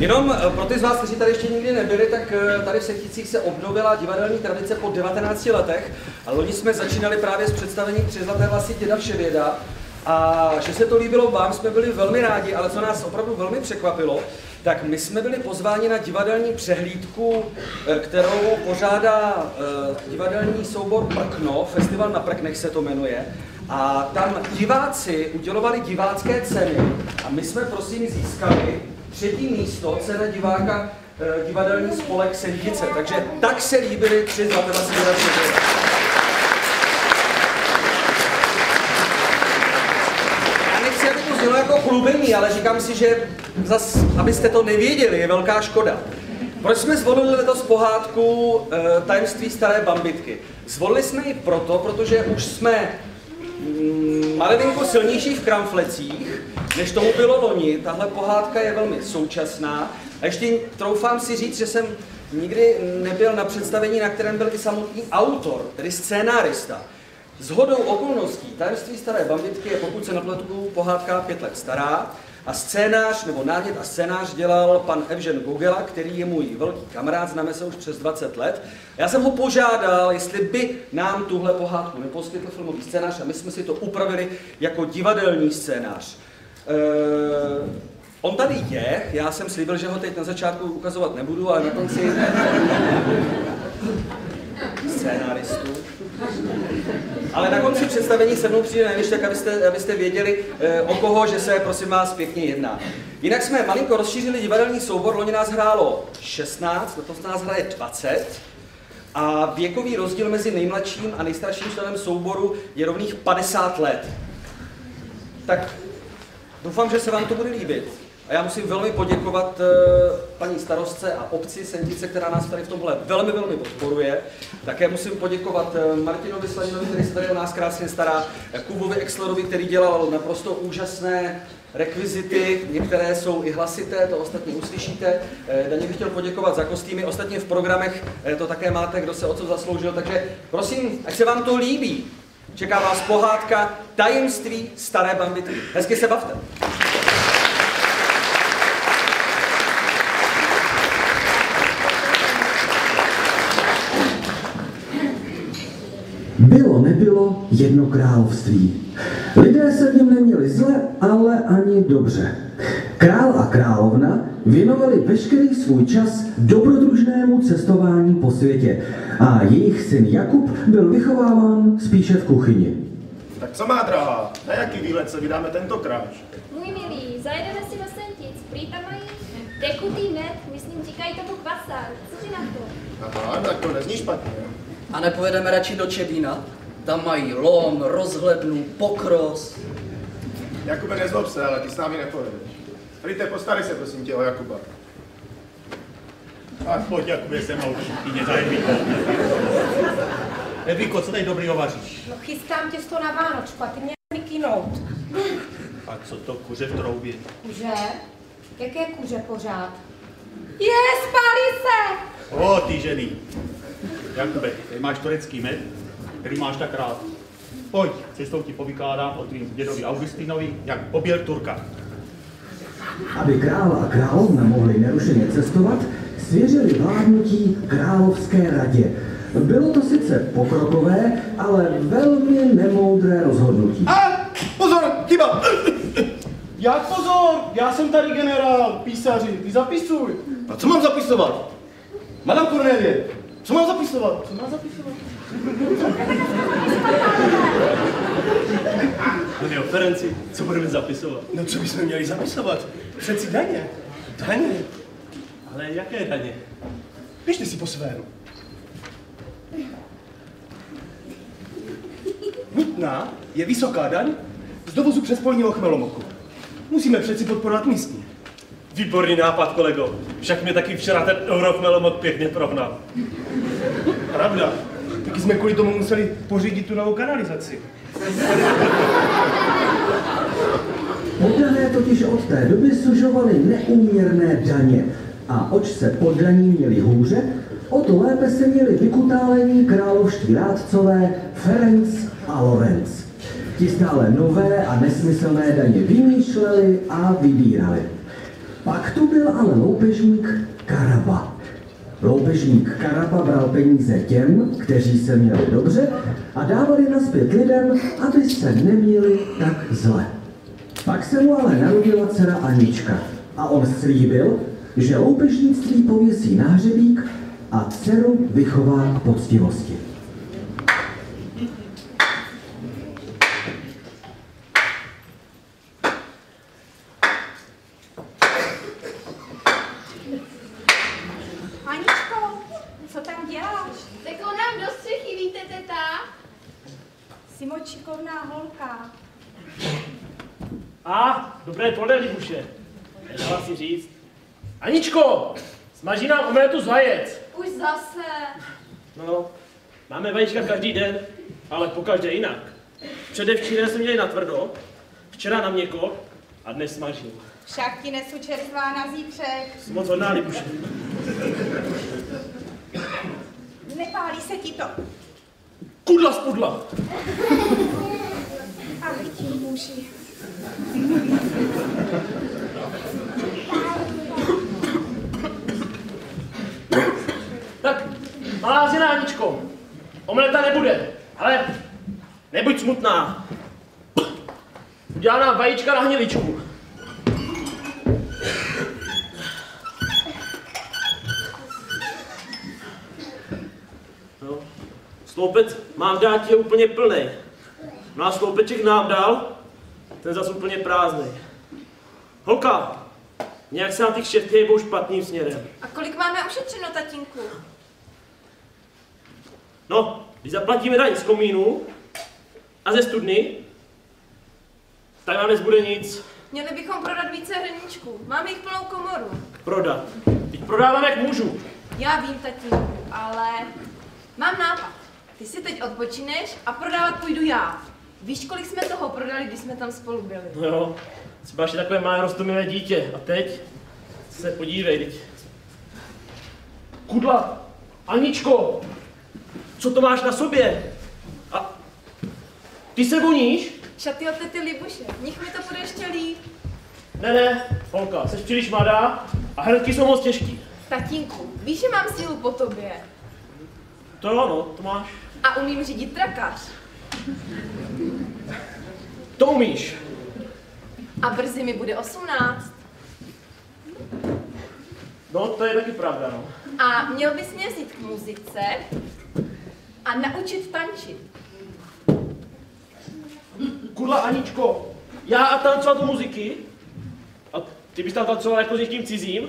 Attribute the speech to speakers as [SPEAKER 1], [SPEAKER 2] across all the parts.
[SPEAKER 1] Jenom eh, pro ty z vás, kteří tady ještě nikdy nebyli, tak eh, tady v Secticích se obnovila divadelní tradice po 19 letech. A loni jsme začínali právě s představením Tři zlaté vlasy děda Vševěda. A že se to líbilo vám, jsme byli velmi rádi, ale co nás opravdu velmi překvapilo, tak my jsme byli pozváni na divadelní přehlídku, eh, kterou pořádá divadelní soubor Prkno, festival na Prknech se to jmenuje. A tam diváci udělovali divácké ceny a my jsme prosím získali třetí místo, cena diváka eh, divadelní spolek Sendice. Takže tak se líbily tři zlaté vlastně Já nechci, aby to znělo jako chlubení, ale říkám si, že zas, abyste to nevěděli, je velká škoda. Proč jsme zvolili letos pohádku e, Tajemství staré bambitky? Zvolili jsme ji proto, protože už jsme malinko silnější v kramflecích, než tomu bylo loni. Tahle pohádka je velmi současná. A ještě troufám si říct, že jsem nikdy nebyl na představení, na kterém byl i samotný autor, tedy scénárista. S hodou okolností Tajemství staré bambitky je, pokud se nepletu, pohádka pět let stará. A scénář, nebo námět a scénář dělal pan Evžen Gogela, který je můj velký kamarád, známe se už přes 20 let. Já jsem ho požádal, jestli by nám tuhle pohádku neposkytl filmový scénář a my jsme si to upravili jako divadelní scénář. Uh, on tady je, já jsem slíbil, že ho teď na začátku ukazovat nebudu, ale na konci scénáristu. Ale na konci představení se mnou přijde nejvíc, tak abyste, abyste věděli, eh, o koho, že se prosím vás pěkně jedná. Jinak jsme malinko rozšířili divadelní soubor, loni nás hrálo 16, letos nás hraje 20. A věkový rozdíl mezi nejmladším a nejstarším členem souboru je rovných 50 let. Tak Doufám, že se vám to bude líbit. A já musím velmi poděkovat uh, paní starostce a obci Sentice, která nás tady v tomhle velmi, velmi podporuje. Také musím poděkovat uh, Martinovi Slaninovi, který se tady o nás krásně stará, Kubovi Exlerovi, který dělal naprosto úžasné rekvizity, některé jsou i hlasité, to ostatně uslyšíte. Daně bych chtěl poděkovat za kostýmy, ostatně v programech to také máte, kdo se o co zasloužil, takže prosím, ať se vám to líbí. Čeká vás pohádka Tajemství staré bambity. Hezky se bavte.
[SPEAKER 2] Bylo, nebylo jedno království. Lidé se v něm neměli zle, ale ani dobře. Král a královna věnovali veškerý svůj čas dobrodružnému cestování po světě a jejich syn Jakub byl vychováván spíše v kuchyni.
[SPEAKER 3] Tak co má drahá? Na jaký výlet se vydáme tentokrát?
[SPEAKER 4] Můj milý, zajedeme si do Sentic. Prý tam mají tekutý med, myslím, říkají tomu kvasár. Co ty na to?
[SPEAKER 3] Aha, tak to nezní špatně.
[SPEAKER 5] A nepojedeme radši do Čebína? Tam mají lom, rozhlednu, pokros.
[SPEAKER 3] Jakube, nezlob se, ale ty s námi nepojedeš. Frite, postarej se prosím tě o Jakuba.
[SPEAKER 6] Tak pojď, Jakubě, se mnou všichni zajemíko. Evíko, co tady dobrýho vaříš?
[SPEAKER 7] No chystám těsto na Vánočku a ty mě vykinout.
[SPEAKER 6] A co to kuře v troubě?
[SPEAKER 7] Kuře? Jaké kuře pořád? Je, spálí se!
[SPEAKER 6] O, ty ženy. Jakube, tady máš turecký med, který máš tak rád. Pojď, cestou ti povykládám o tvým dědovi Augustinovi, jak poběl Turka.
[SPEAKER 2] Aby král a královna mohli nerušeně cestovat, svěřili vládnutí Královské radě. Bylo to sice pokrokové, ale velmi nemoudré rozhodnutí.
[SPEAKER 3] A pozor, chyba! Jak pozor? Já jsem tady generál, písaři, ty zapisuj. A co mám zapisovat? Madame Cornelie, co mám zapisovat? Co mám zapisovat?
[SPEAKER 8] Pane operenci, co budeme zapisovat?
[SPEAKER 3] No co bychom měli zapisovat? Přeci daně. Daně.
[SPEAKER 8] Ale jaké daně?
[SPEAKER 3] Běžte si po svém. Nutná je vysoká daň z dovozu přes polního chmelomoku. Musíme přeci podporovat místní.
[SPEAKER 8] Výborný nápad, kolego. Však mě taky včera ten eurofmelomot pěkně prohnal.
[SPEAKER 3] Pravda. Taky jsme kvůli tomu museli pořídit tu novou kanalizaci.
[SPEAKER 2] Poddané totiž od té doby sužovaly neúměrné daně a oč se poddaní měli hůře, o to lépe se měli vykutálení královští rádcové Ferenc a Lorenz. Ti stále nové a nesmyslné daně vymýšleli a vybírali. Pak tu byl ale loupežník Karaba. Loupežník Karaba bral peníze těm, kteří se měli dobře a dával je nazpět lidem, aby se neměli tak zle. Pak se mu ale narodila dcera Anička a on slíbil, že loupežnictví pověsí na hřebík a dceru vychová poctivosti.
[SPEAKER 7] Aničko, co tam děláš?
[SPEAKER 4] Tak on nám do střechy, víte, teta?
[SPEAKER 7] Jsi moc šikovná holka.
[SPEAKER 8] A, dobré poledne, Libuše. Nedala si říct. Aničko, smaží nám omeletu z vajec.
[SPEAKER 4] Už zase.
[SPEAKER 8] No, máme vajíčka každý den, ale pokaždé jinak. Předevčírem jsme měli na tvrdo, včera na měko a dnes smažím.
[SPEAKER 7] Však ti nesu čerstvá na zítřek.
[SPEAKER 8] Jsi moc hodná, Libuše.
[SPEAKER 7] Nepálí se ti to.
[SPEAKER 8] Kudla z pudla.
[SPEAKER 7] Ale ti muži.
[SPEAKER 8] Tak, malá žena Aničko, omeleta nebude, ale nebuď smutná. Udělá vajíčka na hněličku. No, sloupec mám dát je úplně plný. No a sloupeček nám dal, ten zase úplně prázdný. Holka, nějak se nám ty kšefty jebou špatným směrem.
[SPEAKER 9] A kolik máme ušetřeno, tatínku?
[SPEAKER 8] No, když zaplatíme daň z komínu a ze studny, tak nám nezbude nic
[SPEAKER 9] Měli bychom prodat více hrníčků. Máme jich plnou komoru.
[SPEAKER 8] prodat. Teď prodávám jak můžu.
[SPEAKER 9] Já vím, tatínku, ale mám nápad. Ty si teď odpočineš a prodávat půjdu já. Víš, kolik jsme toho prodali, když jsme tam spolu byli?
[SPEAKER 8] No jo, třeba ještě takové malé rostomivé dítě. A teď se podívej, teď. Kudla, Aničko, co to máš na sobě? A ty se voníš?
[SPEAKER 9] Šaty od tety Libuše. Nich mi to bude ještě líp.
[SPEAKER 8] Ne, ne, holka, jsi příliš mladá a hrnky jsou moc těžký.
[SPEAKER 9] Tatínku, víš, že mám sílu po tobě.
[SPEAKER 8] To jo, no, to máš.
[SPEAKER 9] A umím řídit trakař.
[SPEAKER 8] To umíš.
[SPEAKER 9] A brzy mi bude 18.
[SPEAKER 8] No, to je taky pravda, no.
[SPEAKER 9] A měl bys mě vzít k muzice a naučit tančit.
[SPEAKER 8] Kudla Aničko, já a tancovat do muziky? A ty bys tam tancoval jako s někým cizím?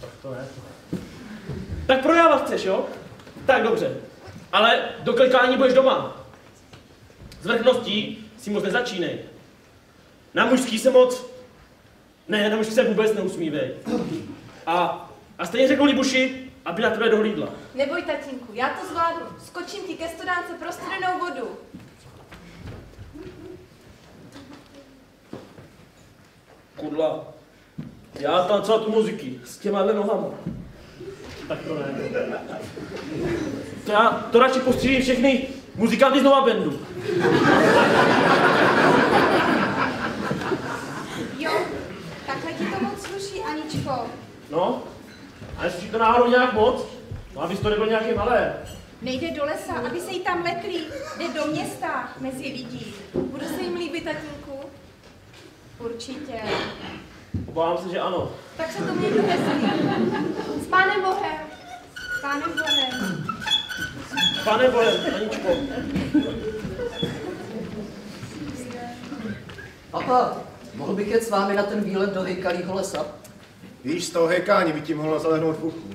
[SPEAKER 8] Tak to ne. Tak prodávat chceš, jo? Tak dobře. Ale do klikání budeš doma. S vrchností si moc nezačínej. Na mužský se moc... Ne, na mužský se vůbec neusmívej. A, a stejně řeknu Libuši, aby na tebe dohlídla.
[SPEAKER 9] Neboj, tatínku, já to zvládnu. Skočím ti ke studánce pro studenou vodu.
[SPEAKER 8] Kudla. Já tancovat muziky s těma nohama. Tak to ne. To já to radši postřílím všechny muzikanty z Nova Bandu.
[SPEAKER 7] Jo, takhle ti to moc sluší, Aničko.
[SPEAKER 8] No, a jestli to náhodou nějak moc, no abys to nebyl nějaký malé.
[SPEAKER 7] Nejde do lesa, aby se jí tam lekli. Jde do města, mezi lidí.
[SPEAKER 9] Bude se jim líbit, tatínku?
[SPEAKER 7] Určitě.
[SPEAKER 8] Obávám se, že ano.
[SPEAKER 9] Tak se to mějte hezky. S pánem Bohem.
[SPEAKER 7] S pánem Bohem.
[SPEAKER 8] Pane Bohem, Aničko.
[SPEAKER 5] Papa, mohl bych jet s vámi na ten výlet do hejkalýho lesa?
[SPEAKER 3] Víš, z toho hekání by ti mohlo zalehnout v uchu.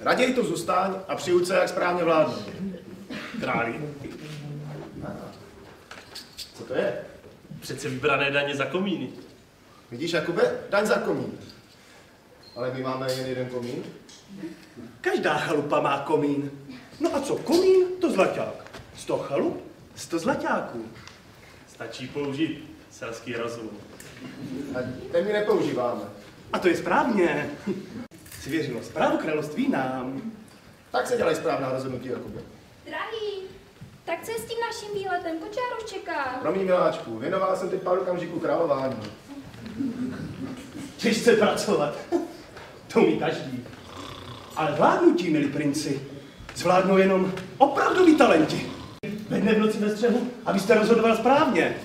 [SPEAKER 3] Raději tu zůstaň a přiuč se, jak správně vládnout.
[SPEAKER 8] Králi. Co to je?
[SPEAKER 10] Přece vybrané daně za komíny.
[SPEAKER 3] Vidíš, Jakube, daň za komín. Ale my máme jen jeden komín.
[SPEAKER 11] Každá chalupa má komín. No a co komín, to zlaťák. Sto chalup, sto zlaťáků.
[SPEAKER 10] Stačí použít selský rozum.
[SPEAKER 3] A ten my nepoužíváme.
[SPEAKER 11] A to je správně. Svěřilo zprávu království nám.
[SPEAKER 3] Tak se dělají správná rozhodnutí, Jakube.
[SPEAKER 4] Drahý, tak co je s tím naším výletem? Kočár už čeká.
[SPEAKER 3] Promiň, miláčku, věnoval jsem teď pár okamžiků králování.
[SPEAKER 11] těžce pracovat. To umí každý. Ale vládnutí, milí princi, zvládnou jenom opravdoví talenti. Ve dne v noci ve střehu, abyste rozhodoval správně.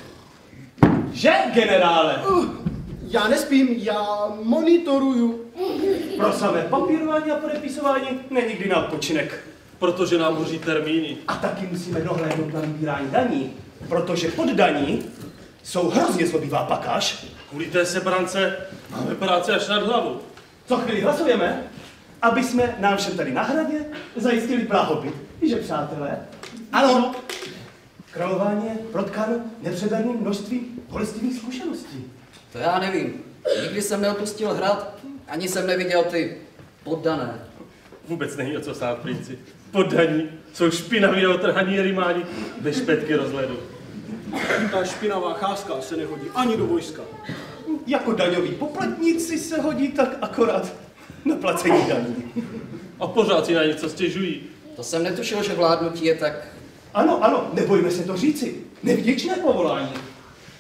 [SPEAKER 11] Že, generále?
[SPEAKER 3] Uh, já nespím, já monitoruju.
[SPEAKER 11] Pro samé papírování a podepisování není nikdy na odpočinek.
[SPEAKER 10] Protože nám hoří termíny.
[SPEAKER 11] A taky musíme dohlédnout na vybírání daní, protože poddaní jsou hrozně zlobivá pakáž.
[SPEAKER 10] Kvůli té sebrance máme práce až nad hlavu.
[SPEAKER 11] Co chvíli hlasujeme, aby jsme nám všem tady na hradě zajistili blahobyt. Víš, že přátelé? Ano. Králování je protkáno nepřeberným množstvím bolestivých zkušeností.
[SPEAKER 5] To já nevím. Nikdy jsem neopustil hrad, ani jsem neviděl ty poddané.
[SPEAKER 10] Vůbec není o co stát, princi. Poddaní jsou špinaví a otrhaní rimáni bez špetky rozhledu.
[SPEAKER 3] Ta špinavá cházka se nehodí ani do vojska.
[SPEAKER 11] Jako daňoví poplatníci se hodí tak akorát na placení daní.
[SPEAKER 10] A pořád si na něco stěžují.
[SPEAKER 5] To jsem netušil, že vládnutí je tak...
[SPEAKER 11] Ano, ano, nebojme se to říci. Nevděčné povolání.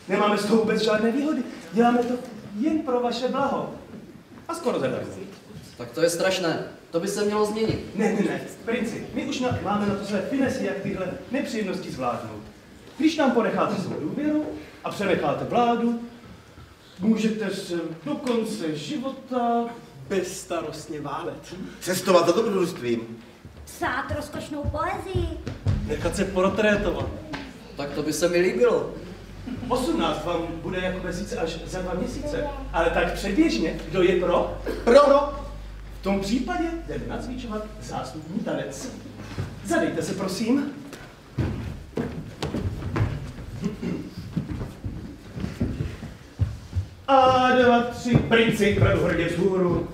[SPEAKER 11] Nemáme z toho vůbec žádné výhody. Děláme to jen pro vaše blaho. A skoro zadarmo.
[SPEAKER 5] Tak to je strašné. To by se mělo změnit.
[SPEAKER 11] Ne, ne, ne, princi, my už na, máme na to své finesy, jak tyhle nepříjemnosti zvládnout. Když nám ponecháte svou důvěru a přenecháte vládu, můžete se do konce života
[SPEAKER 3] Bezstarostně válet.
[SPEAKER 12] Cestovat za dobrodružstvím.
[SPEAKER 13] Psát rozkošnou poezii.
[SPEAKER 10] Nechat se portrétovat.
[SPEAKER 5] Tak to by se mi líbilo.
[SPEAKER 11] 18 vám bude jako měsíce až za dva měsíce. Ale tak předběžně, kdo je pro?
[SPEAKER 12] Pro.
[SPEAKER 11] V tom případě jdeme nacvičovat zástupný tanec. Zadejte se, prosím. A dva, tři, princi, kladu hrdě vzhůru.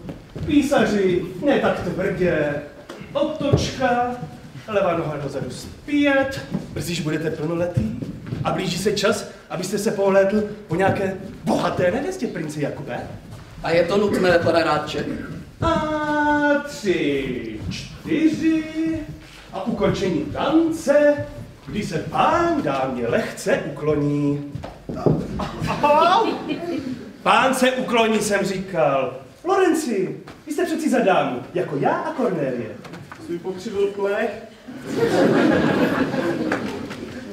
[SPEAKER 11] Písaři, ne tak tvrdě. Otočka, levá noha dozadu zpět. Brzy budete plnoletý. A blíží se čas, abyste se pohlédl po nějaké bohaté nevěstě, princi Jakube.
[SPEAKER 5] A je to nutné, pane rádče?
[SPEAKER 11] A tři, čtyři. A ukončení tance, kdy se pán dámě lehce ukloní. Pán se ukloní, jsem říkal. Lorenci, vy jste přeci za dámu, jako já a Cornélie.
[SPEAKER 3] Svůj pokřivil plech.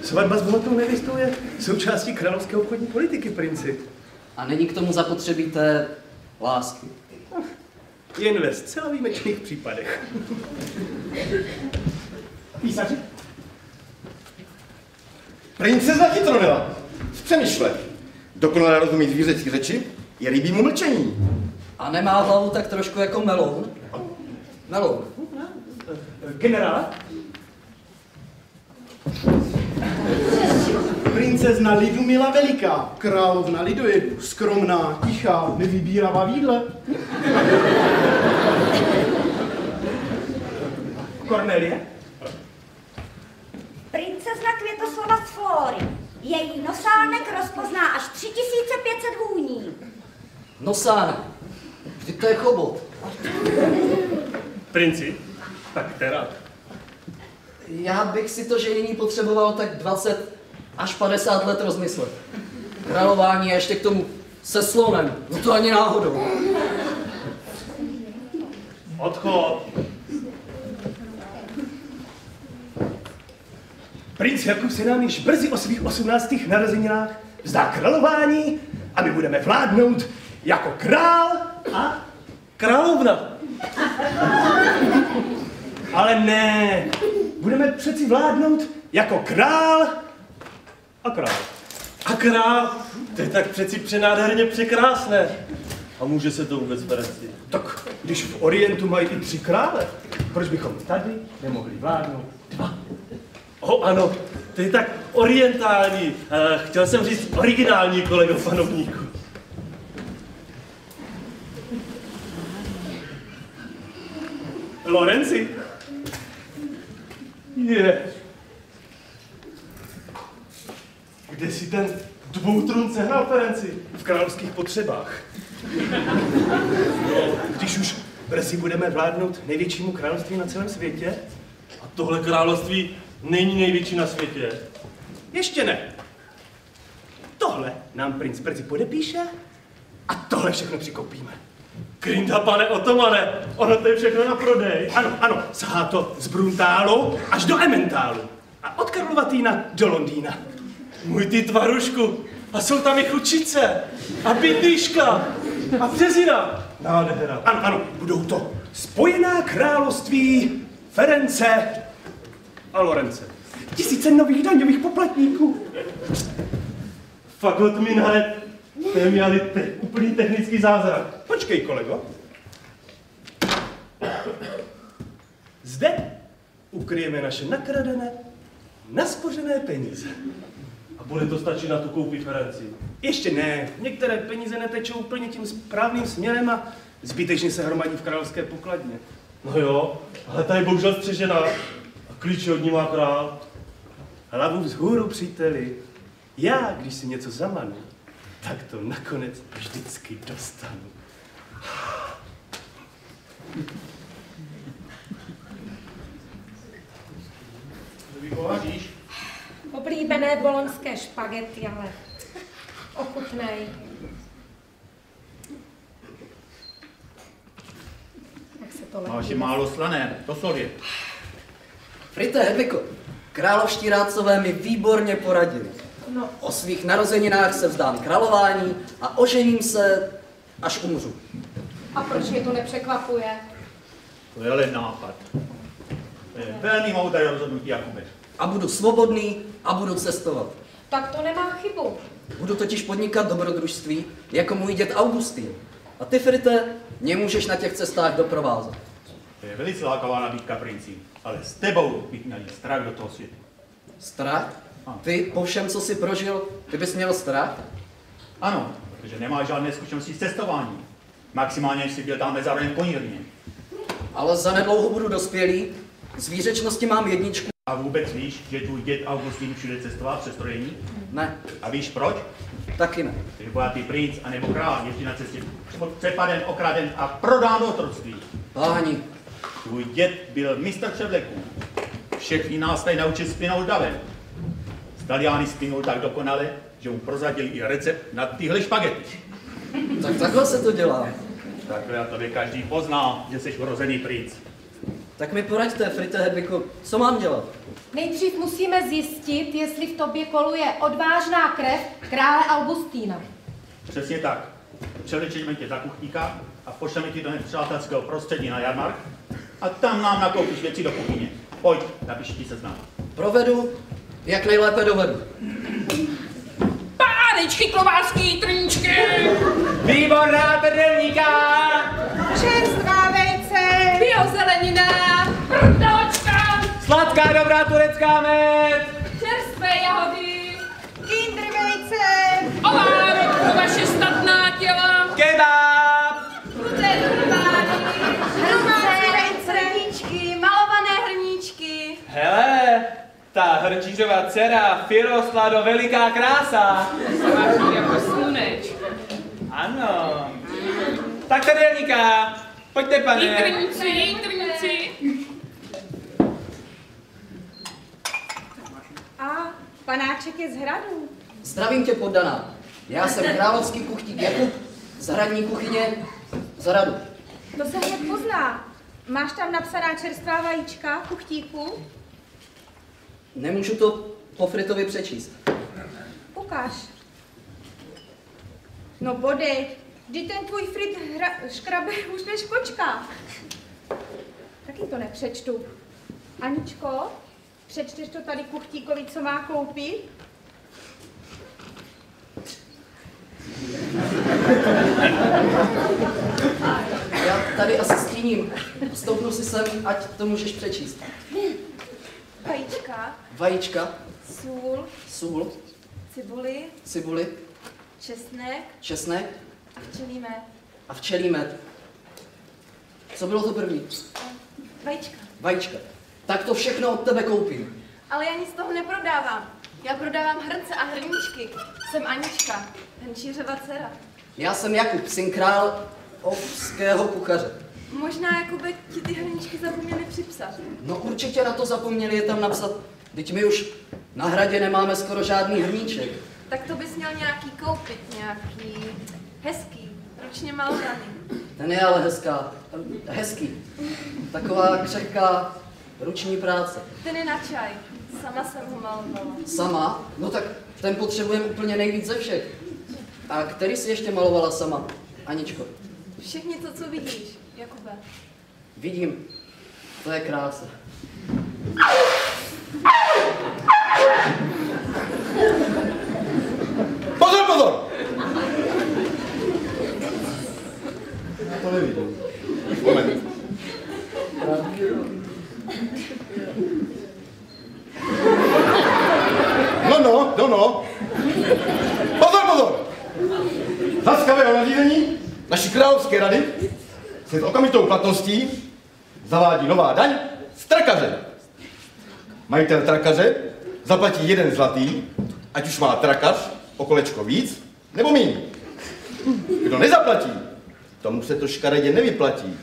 [SPEAKER 11] Svatba s bohatou nevěstou je součástí královské obchodní politiky, princi.
[SPEAKER 5] A není k tomu zapotřebí té lásky.
[SPEAKER 11] Jen ve zcela výjimečných případech. Písaři?
[SPEAKER 12] Princezna Chytronela. Přemýšle. Dokonale rozumí zvířecí řeči, je líbí mu mlčení.
[SPEAKER 5] A nemá hlavu tak trošku jako meloun? Meloun.
[SPEAKER 11] Generál?
[SPEAKER 3] Princezna Lidumila Veliká, královna lidojedu, skromná, tichá, nevybíravá v jídle.
[SPEAKER 11] Cornelie?
[SPEAKER 13] Princezna Květoslava z Flory. Její nosánek rozpozná až 3500 vůní.
[SPEAKER 5] Nosánek. Vždyť to je chobot.
[SPEAKER 10] Princi, tak teda.
[SPEAKER 5] Já bych si to ženění potřeboval tak 20 až 50 let rozmyslet. Králování a ještě k tomu se slonem. No to ani náhodou.
[SPEAKER 10] Odchod.
[SPEAKER 11] Princ Jakub se nám již brzy o svých 18. narozeninách vzdá králování a my budeme vládnout jako král a královna. Ale ne, budeme přeci vládnout jako král a král.
[SPEAKER 10] A král, to je tak přeci přenádherně překrásné. A může se to vůbec Ferenci?
[SPEAKER 11] Tak když v Orientu mají i tři krále, proč bychom tady nemohli vládnout dva?
[SPEAKER 10] O ano, to je tak orientální. Uh, chtěl jsem říct originální kolego panovníku.
[SPEAKER 11] Lorenzi? Je. Kde si ten dvoutrun sehnal, Ferenci? V královských potřebách. No, když už brzy budeme vládnout největšímu království na celém světě?
[SPEAKER 10] A tohle království není největší na světě.
[SPEAKER 11] Ještě ne. Tohle nám princ brzy podepíše A tohle všechno přikoupíme.
[SPEAKER 10] Krinda, pane otomane, ono to je všechno na prodej.
[SPEAKER 11] Ano, ano, sahá to z Bruntálu až do Ementálu. A od Karlovatýna do Londýna.
[SPEAKER 10] Můj ty tvarušku, a jsou tam i chučice, a bydlíška, a březina. Nádhera.
[SPEAKER 11] Ano, ano, budou to spojená království Ference a Lorence. Tisíce nových daňových poplatníků.
[SPEAKER 10] Fakt minare, to je měli te, úplný technický zázrak.
[SPEAKER 11] Počkej, kolego. Zde ukryjeme naše nakradené, naspořené peníze.
[SPEAKER 10] A bude to stačit na tu koupi Ferenci.
[SPEAKER 11] Ještě ne, některé peníze netečou úplně tím správným směrem a zbytečně se hromadí v královské pokladně.
[SPEAKER 10] No jo, ale ta je bohužel střežená. A klíče od ní má král.
[SPEAKER 11] Hlavu vzhůru, příteli. Já, když si něco zamanu, tak to nakonec vždycky dostanu.
[SPEAKER 7] Oblíbené boloňské špagety, ale ochutnej. Jak se to
[SPEAKER 6] Máš je
[SPEAKER 7] lepí?
[SPEAKER 6] málo slané, to solě.
[SPEAKER 5] Frite Hedviko, královští rádcové mi výborně poradili.
[SPEAKER 7] No,
[SPEAKER 5] O svých narozeninách se vzdám králování a ožením se, až umřu.
[SPEAKER 7] a proč mě to nepřekvapuje?
[SPEAKER 6] To je ale nápad. To je velmi moudré rozhodnutí, Jakube.
[SPEAKER 5] A budu svobodný a budu cestovat.
[SPEAKER 7] Tak to nemá chybu.
[SPEAKER 5] Budu totiž podnikat dobrodružství jako můj děd Augustín. A ty, Frite, mě můžeš na těch cestách doprovázet.
[SPEAKER 6] To je velice lákavá nabídka, princi. Ale s tebou bych měl strach do toho světa.
[SPEAKER 5] Strach? Ty, po všem, co jsi prožil, ty bys měl strach?
[SPEAKER 6] Ano, protože nemáš žádné zkušenosti s cestováním. Maximálně jsi byl tam zároveň v konírně.
[SPEAKER 5] Ale za nedlouho budu dospělý, z výřečnosti mám jedničku.
[SPEAKER 6] A vůbec víš, že tvůj děd Augustín všude cestoval přes strojení?
[SPEAKER 5] Ne.
[SPEAKER 6] A víš proč?
[SPEAKER 5] Taky ne.
[SPEAKER 6] Že bohatý princ a nebo král jezdí na cestě přepaden, okraden a prodán otroctví.
[SPEAKER 5] Páni.
[SPEAKER 6] Tvůj děd byl mistr převleků. Všechny nás tady naučil spinout davem. Z Taliány spinul tak dokonale, že mu prozradil i recept na tyhle špagety.
[SPEAKER 5] Tak takhle se to dělá.
[SPEAKER 6] Takhle a tobě každý pozná, že jsi urozený princ.
[SPEAKER 5] Tak mi poraďte, Frite Hedviko, co mám dělat?
[SPEAKER 7] Nejdřív musíme zjistit, jestli v tobě koluje odvážná krev krále Augustína.
[SPEAKER 6] Přesně tak. Převlečeme tě za kuchníka a pošleme ti do nepřátelského prostředí na jarmark a tam nám nakoupíš věci do kuchyně. Pojď, napiš ti seznam.
[SPEAKER 5] Provedu, jak nejlépe dovedu.
[SPEAKER 14] Pánečky, klobásky, trníčky!
[SPEAKER 15] Výborná trdelníka!
[SPEAKER 14] Čerstvá vejce! Biozelenina! Prdočka!
[SPEAKER 15] Sladká dobrá turecká med!
[SPEAKER 14] Čerstvé jahody! Kinder vejce! Ovárek pro vaše statná těla!
[SPEAKER 15] Kebab!
[SPEAKER 14] Kruté turbány!
[SPEAKER 9] Hrnce, hrníčky, malované hrníčky.
[SPEAKER 15] Hele, ta hrnčířová dcera vyrostla do veliká krása.
[SPEAKER 14] Svaží jako slunečko.
[SPEAKER 15] Ano. Tak trdelníka, pojďte pane.
[SPEAKER 14] Jitrníci, jitrníci!
[SPEAKER 7] A panáček je z hradu.
[SPEAKER 5] Zdravím tě, poddaná. Já jsem královský kuchtík Jakub z hradní kuchyně z hradu.
[SPEAKER 7] To se hned pozná. Máš tam napsaná čerstvá vajíčka, kuchtíku?
[SPEAKER 5] Nemůžu to po Fritovi přečíst.
[SPEAKER 7] Ukáž. No bodej, kdy ten tvůj Frit hra, škrabe už než kočka. Taky to nepřečtu. Aničko, přečteš to tady kuchtíkovi, co má koupit?
[SPEAKER 5] Já tady asi stíním. Stoupnu si sem, ať to můžeš přečíst.
[SPEAKER 4] Vajíčka, sůl,
[SPEAKER 5] sůl,
[SPEAKER 4] cibuli,
[SPEAKER 5] cibuli,
[SPEAKER 4] česnek
[SPEAKER 5] česnek
[SPEAKER 4] a včelí med.
[SPEAKER 5] a včelí med. Co bylo to první?
[SPEAKER 4] Vajíčka.
[SPEAKER 5] Vajíčka. Tak to všechno od tebe koupím.
[SPEAKER 4] Ale já nic z toho neprodávám. Já prodávám hrnce a hrníčky. Jsem Anička, hrnčířova dcera.
[SPEAKER 5] Já jsem Jakub, syn král ovského kuchaře.
[SPEAKER 4] Možná, Jakube, ti ty hrníčky zapomněli připsat.
[SPEAKER 5] No určitě na to zapomněli je tam napsat. Teď my už na hradě nemáme skoro žádný hrníček.
[SPEAKER 4] Tak to bys měl nějaký koupit, nějaký hezký.
[SPEAKER 9] ručně malovaný.
[SPEAKER 5] Ten je ale hezká. Hezký. Taková křehká ruční práce.
[SPEAKER 9] Ten je na čaj. Sama jsem ho malovala.
[SPEAKER 5] Sama? No tak ten potřebujeme úplně nejvíc ze všech. A který si ještě malovala sama, Aničko?
[SPEAKER 9] Všechny to, co vidíš, Jakube.
[SPEAKER 5] Vidím. To je krása.
[SPEAKER 12] Pozor, pozor! Já to nevidím. Moment. No, no, no, no. Pozor, pozor! Laskavého nařízení naší královské rady se s okamitou platností zavádí nová daň z trakaře. Majitel trakaře zaplatí jeden zlatý, ať už má trakař o kolečko víc nebo míň. Kdo nezaplatí, tomu se to škaredě nevyplatí.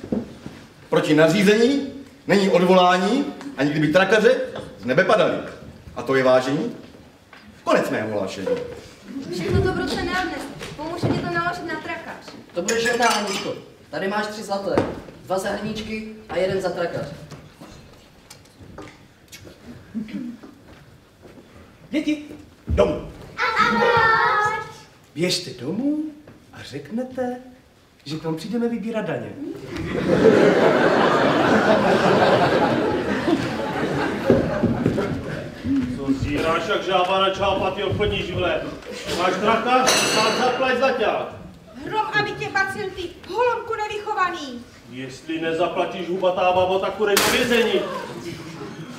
[SPEAKER 12] Proti nařízení není odvolání, ani kdyby trakaře z nebe padaly. A to je vážení. Konec mého hlášení.
[SPEAKER 4] Všechno to ruce neodnes. Pomůže ti to naložit na trakař.
[SPEAKER 5] To bude žena, Aničko. Tady máš tři zlaté. Dva za hrníčky a jeden za trakař.
[SPEAKER 11] Děti, domů. Běžte domů a řeknete, že k vám přijdeme vybírat daně.
[SPEAKER 8] Co zíráš jak žába na čápatý obchodní živle? Máš traka? Mám zaplať zaťák.
[SPEAKER 7] Hrom, aby tě bacil ty holonku nevychovaný.
[SPEAKER 8] Jestli nezaplatíš hubatá babo, tak do vězení.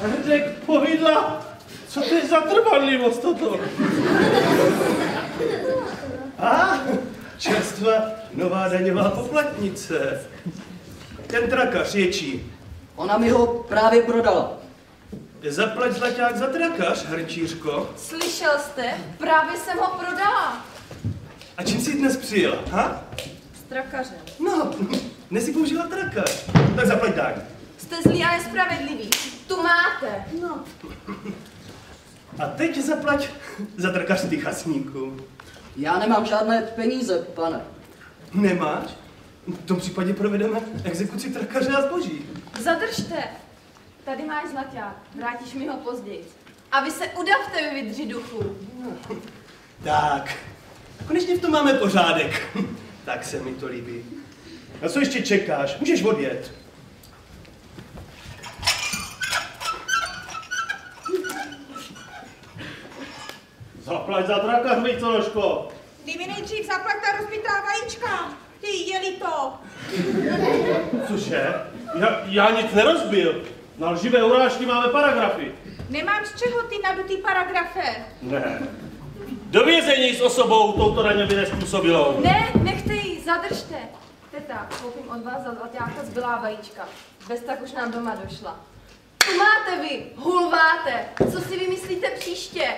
[SPEAKER 8] Hrdek povidla, co to je za trvanlivost toto?
[SPEAKER 11] A čerstvá nová daňová poplatnice. Ten trakař je čí?
[SPEAKER 5] Ona mi ho právě prodala.
[SPEAKER 11] Zaplať zlaťák za trakař, hrčířko.
[SPEAKER 9] Slyšel jste? Právě jsem ho prodala.
[SPEAKER 11] A čím jsi dnes přijela, ha?
[SPEAKER 9] S trakařem.
[SPEAKER 11] No, dnes si použila trakař. Tak zaplať daň.
[SPEAKER 9] Jste zlí a nespravedliví. Tu máte. No.
[SPEAKER 11] A teď zaplať za trakař ty chasníku.
[SPEAKER 5] Já nemám žádné peníze, pane.
[SPEAKER 11] Nemáš? V tom případě provedeme exekuci trakaře a zboží.
[SPEAKER 9] Zadržte. Tady máš zlaťák. Vrátíš mi ho později. A vy se udavte, vy vydři duchu.
[SPEAKER 11] Tak, konečně v tom máme pořádek. tak se mi to líbí. Na co ještě čekáš? Můžeš odjet.
[SPEAKER 8] Zaplať za trakař, Vejcološko.
[SPEAKER 7] Ty mi nejdřív zaplať ta rozbitá vajíčka. Ty jeli to.
[SPEAKER 8] Cože? Já, já nic nerozbil. Na lživé urážky máme paragrafy.
[SPEAKER 7] Nemám z čeho ty nadutý paragrafe.
[SPEAKER 8] Ne. Do vězení s osobou touto daňově nespůsobilou.
[SPEAKER 9] Ne, nechte ji, zadržte. Teta, koupím od vás za zlaťáka zbylá vajíčka. Bez tak už nám doma došla. Tu máte vy, hulváte. Co si vymyslíte příště?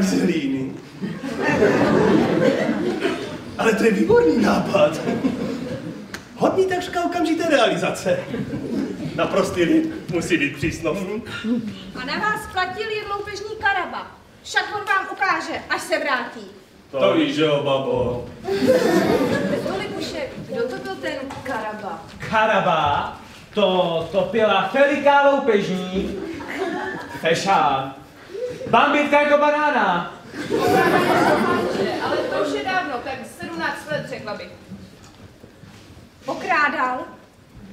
[SPEAKER 9] Z hlíny.
[SPEAKER 11] Ale to je výborný nápad. Hodný takřka okamžité realizace. Naprostý lid musí být přísnost.
[SPEAKER 7] A na vás platil jen loupežní karaba. Však on vám ukáže, až se vrátí.
[SPEAKER 8] To víš, že jo, babo.
[SPEAKER 9] Filipuše, kdo to byl ten Karaba?
[SPEAKER 15] Karaba, to, to byla Feliká loupežní. Feša. Bambitka jako banána.
[SPEAKER 14] Ale to už je dávno, tak 17 let řekla bych.
[SPEAKER 7] Okrádal.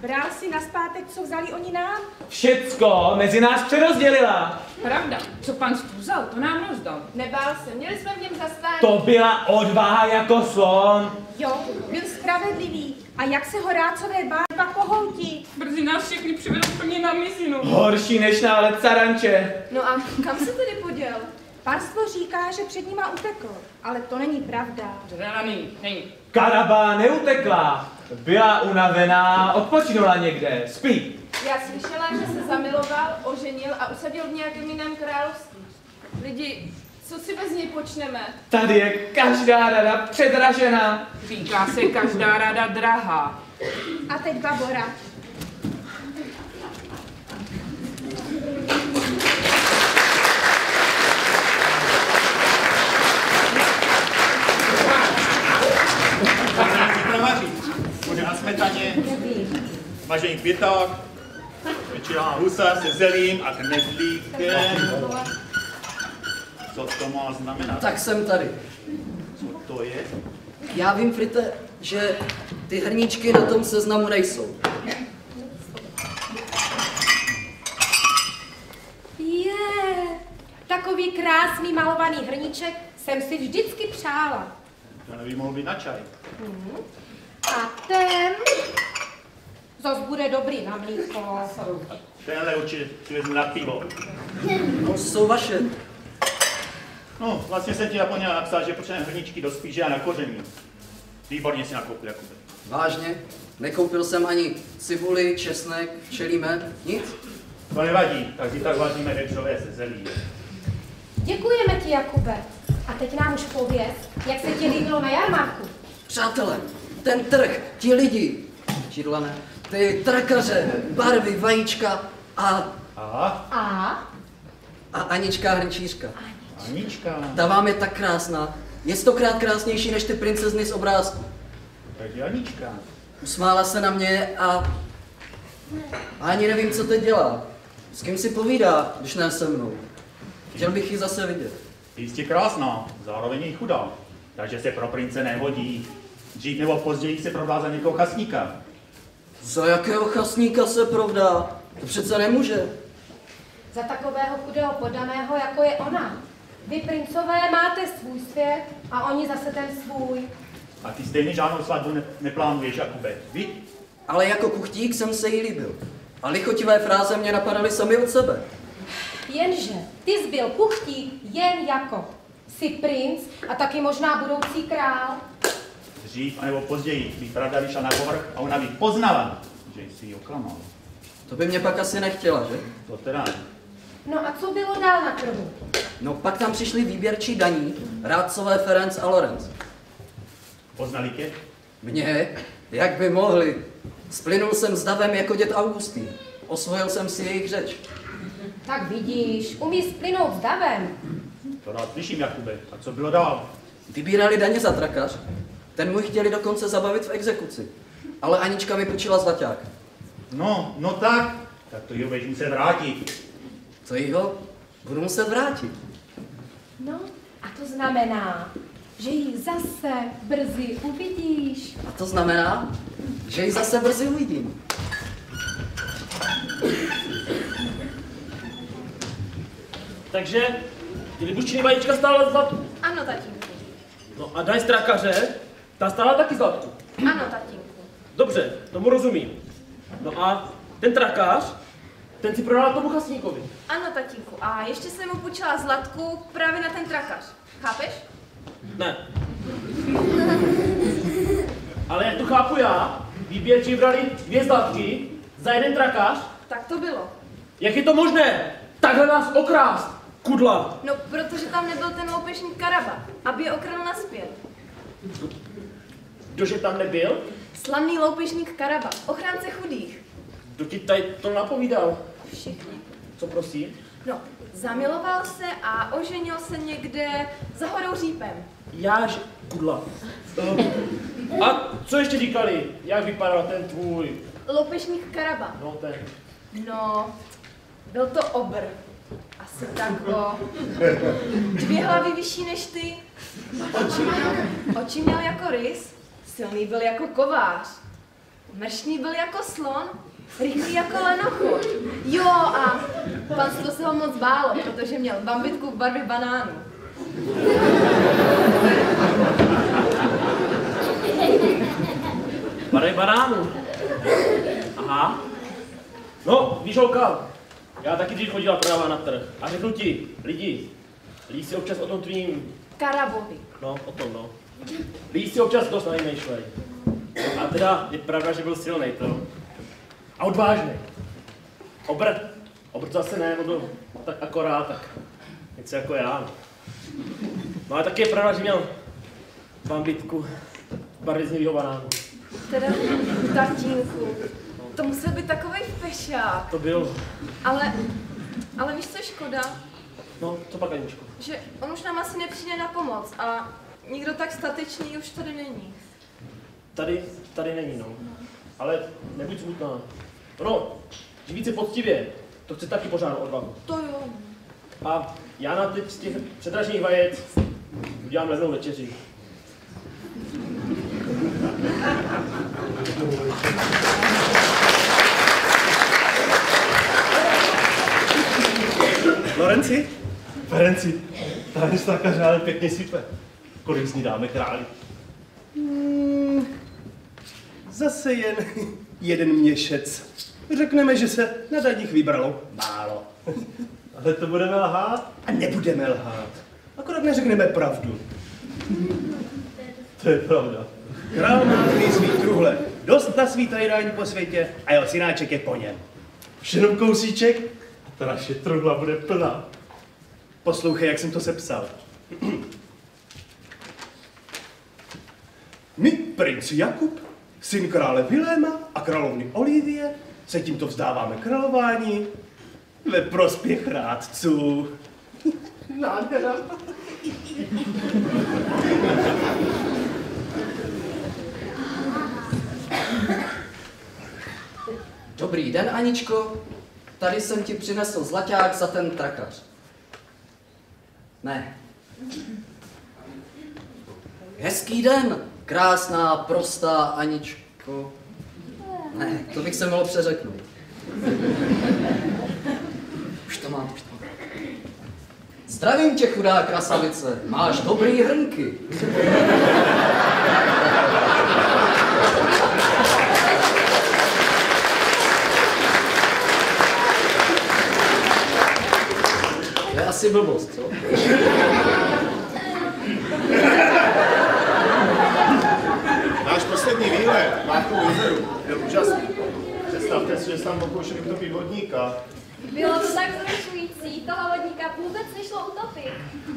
[SPEAKER 7] Bral si na zpátek, co vzali oni nám.
[SPEAKER 15] Všecko mezi nás přerozdělila.
[SPEAKER 14] Pravda, co pan vzal, to nám rozdal.
[SPEAKER 9] Nebál se, měli jsme v něm zastání.
[SPEAKER 15] To byla odvaha jako slon.
[SPEAKER 7] Jo, byl spravedlivý. A jak se ho rácové barva pohoutí.
[SPEAKER 14] Brzy nás všechny přivedou plně na mizinu.
[SPEAKER 15] Horší než nálet caranče.
[SPEAKER 9] No a kam se tedy poděl?
[SPEAKER 7] Pánstvo říká, že před nima utekl, ale to není pravda.
[SPEAKER 14] Teda není, není.
[SPEAKER 15] Karaba neutekla. Byla unavená, odpočinula někde, spí.
[SPEAKER 9] Já slyšela, že se zamiloval, oženil a usadil v nějakém jiném království. Lidi, co si bez něj počneme?
[SPEAKER 15] Tady je každá rada předražená.
[SPEAKER 14] Říká se každá rada drahá.
[SPEAKER 7] A teď babora.
[SPEAKER 6] smetaně, vařený květák, večerá husa se zelím a knedlíkem. Co to má znamenat?
[SPEAKER 5] Tak jsem tady.
[SPEAKER 6] Co to je?
[SPEAKER 5] Já vím, Frite, že ty hrníčky na tom seznamu nejsou.
[SPEAKER 7] Je, takový krásný malovaný hrníček jsem si vždycky přála.
[SPEAKER 6] To nevím, mohl být na čaj.
[SPEAKER 7] Mhm. A ten zas bude dobrý na mlíko.
[SPEAKER 6] Tenhle určitě na pivo.
[SPEAKER 5] No, jsou vaše.
[SPEAKER 6] No, vlastně jsem ti zapomněl napsat, že potřebujeme hrničky do spíže a na koření. Výborně si nakoupil, Jakube.
[SPEAKER 5] Vážně? Nekoupil jsem ani cibuli, česnek, včelí med, nic?
[SPEAKER 6] To nevadí, tak si tak vaříme vepřové se zelí.
[SPEAKER 7] Děkujeme ti, Jakube. A teď nám už pověz, jak se ti líbilo na jarmarku.
[SPEAKER 5] Přátelé, ten trh, ti lidi, židlané, ty trakaře, barvy, vajíčka a,
[SPEAKER 6] Aha,
[SPEAKER 7] A?
[SPEAKER 5] a Anička hrnčířka.
[SPEAKER 6] Anička.
[SPEAKER 5] Ta vám je tak krásná. Je stokrát krásnější než ty princezny z obrázku.
[SPEAKER 6] Takže Anička.
[SPEAKER 5] Usmála se na mě a... a ani nevím, co teď dělá. S kým si povídá, když ne se mnou. Chtěl bych ji zase vidět.
[SPEAKER 6] Jistě krásná, zároveň i chudá. Takže se pro prince nehodí. Dřív nebo později se prodá za někoho chasníka.
[SPEAKER 5] Za jakého chasníka se provdá? To přece nemůže.
[SPEAKER 7] Za takového chudého podaného, jako je ona. Vy princové máte svůj svět a oni zase ten svůj.
[SPEAKER 6] A ty stejně žádnou svatbu ne- neplánuješ, Jakube. Vy?
[SPEAKER 5] Ale jako kuchtík jsem se jí líbil. A lichotivé fráze mě napadaly sami od sebe.
[SPEAKER 7] Jenže ty zbyl kuchtík jen jako. Jsi princ a taky možná budoucí král.
[SPEAKER 6] Dřív anebo později by pravda vyšla na povrch a ona by poznala, že jsi ji oklamal.
[SPEAKER 5] To by mě pak asi nechtěla, že?
[SPEAKER 6] To teda ne.
[SPEAKER 7] No a co bylo dál na trhu?
[SPEAKER 5] No pak tam přišli výběrčí daní, rádcové Ferenc a Lorenz.
[SPEAKER 6] Poznali tě?
[SPEAKER 5] Mě? Jak by mohli? Splynul jsem s davem jako dět Augustý. Osvojil jsem si jejich řeč.
[SPEAKER 7] Tak vidíš, umí splynout s davem.
[SPEAKER 6] To rád slyším, Jakube. A co bylo dál?
[SPEAKER 5] Vybírali daně za trakař. Ten můj chtěli dokonce zabavit v exekuci. Ale Anička mi půjčila zlaťák.
[SPEAKER 6] No, no tak. Tak to ji budeš muset vrátit.
[SPEAKER 5] Co jeho? Budu muset vrátit.
[SPEAKER 7] No, a to znamená, že ji zase brzy uvidíš.
[SPEAKER 5] A to znamená, že ji zase brzy uvidím.
[SPEAKER 8] Takže ty libuščiny vajíčka stála zlatku.
[SPEAKER 9] Ano, tatínku.
[SPEAKER 8] No a daň z trakaře, ta stála taky zlatku.
[SPEAKER 9] Ano, tatínku.
[SPEAKER 8] Dobře, tomu rozumím. No a ten trakář, ten si prodal tomu chasníkovi.
[SPEAKER 9] Ano, tatínku. A ještě jsem mu půjčila zlatku právě na ten trakař. Chápeš?
[SPEAKER 8] Ne. Ale jak to chápu já, výběrči brali dvě zlatky za jeden trakář.
[SPEAKER 9] Tak to bylo.
[SPEAKER 8] Jak je to možné? Takhle nás okrást, kudla.
[SPEAKER 9] No, protože tam nebyl ten loupežník Karaba, aby je okradl naspět.
[SPEAKER 8] Kdože tam nebyl?
[SPEAKER 9] Slavný loupežník Karaba, ochránce chudých.
[SPEAKER 8] Kdo ti tady to napovídal?
[SPEAKER 9] Všichni.
[SPEAKER 8] Co prosím?
[SPEAKER 9] No, zamiloval se a oženil se někde za horou řípem.
[SPEAKER 8] Jáž, kudla. Uh, a co ještě říkali? Jak vypadal ten tvůj?
[SPEAKER 9] Loupežník Karaba.
[SPEAKER 8] No ten.
[SPEAKER 9] No, byl to obr. Asi tak o dvě hlavy vyšší než ty. Oči měl, oči měl jako rys, silný byl jako kovář. Mršný byl jako slon, rychlý jako lenochod. Jo a panstvo se ho moc bálo, protože měl bambitku v barvě banánu.
[SPEAKER 8] Barej banánu. Aha. No, víš holka, já taky dřív chodila prodávat na trh. A řeknu ti, lidi, lidi si občas o tom tvým,
[SPEAKER 9] Karabovi.
[SPEAKER 8] no, o tom, no. Lidi si občas dost nevymýšlej. A teda je pravda, že byl silný, to. A odvážný. Obr, obr to zase ne, on byl tak akorát, tak něco jako já. No ale taky je pravda, že měl bambitku nivýho banánu.
[SPEAKER 9] Teda, tatínku, to musel být takový fešák.
[SPEAKER 8] To byl,
[SPEAKER 9] Ale, ale víš, co je škoda?
[SPEAKER 8] no, co pak Aničko?
[SPEAKER 9] Že on už nám asi nepřijde na pomoc a nikdo tak statečný už tady není.
[SPEAKER 8] Tady, tady není, no. Ale nebuď smutná. No, živit se poctivě, to chce taky pořádnou odvahu.
[SPEAKER 9] To jo.
[SPEAKER 8] A já na teď z těch předražených vajec udělám levnou večeři.
[SPEAKER 11] Lorenci? Ferenci, ta stakaře ale pěkně sype. Kolik z ní dáme králi? Hmm, zase jen jeden měšec. Řekneme, že se na daních vybralo málo. Ale to budeme lhát? A nebudeme lhát. Akorát neřekneme pravdu. To je pravda. Král má dvě svý truhle. Dost na svý tajdání po světě a jeho synáček je po něm. Už jenom kousíček a ta naše truhla bude plná. Poslouchej, jak jsem to sepsal. My, princ Jakub, syn krále Viléma a královny Olivie, se tímto vzdáváme králování ve prospěch rádců. Nádhera.
[SPEAKER 5] Dobrý den, Aničko. Tady jsem ti přinesl zlaťák za ten trakař. Ne. Hezký den, krásná, prostá Aničko. Ne, to bych se mohl přeřeknout. Už to mám, už to mám. Zdravím tě, chudá krasavice, máš dobrý hrnky. To je asi blbost, co?
[SPEAKER 3] Poslední výlet Márkovu jezeru byl úžasný. Představte si, že se tam pokoušeli utopit vodníka.
[SPEAKER 4] Bylo to tak vzrušující, toho vodníka vůbec nešlo utopit.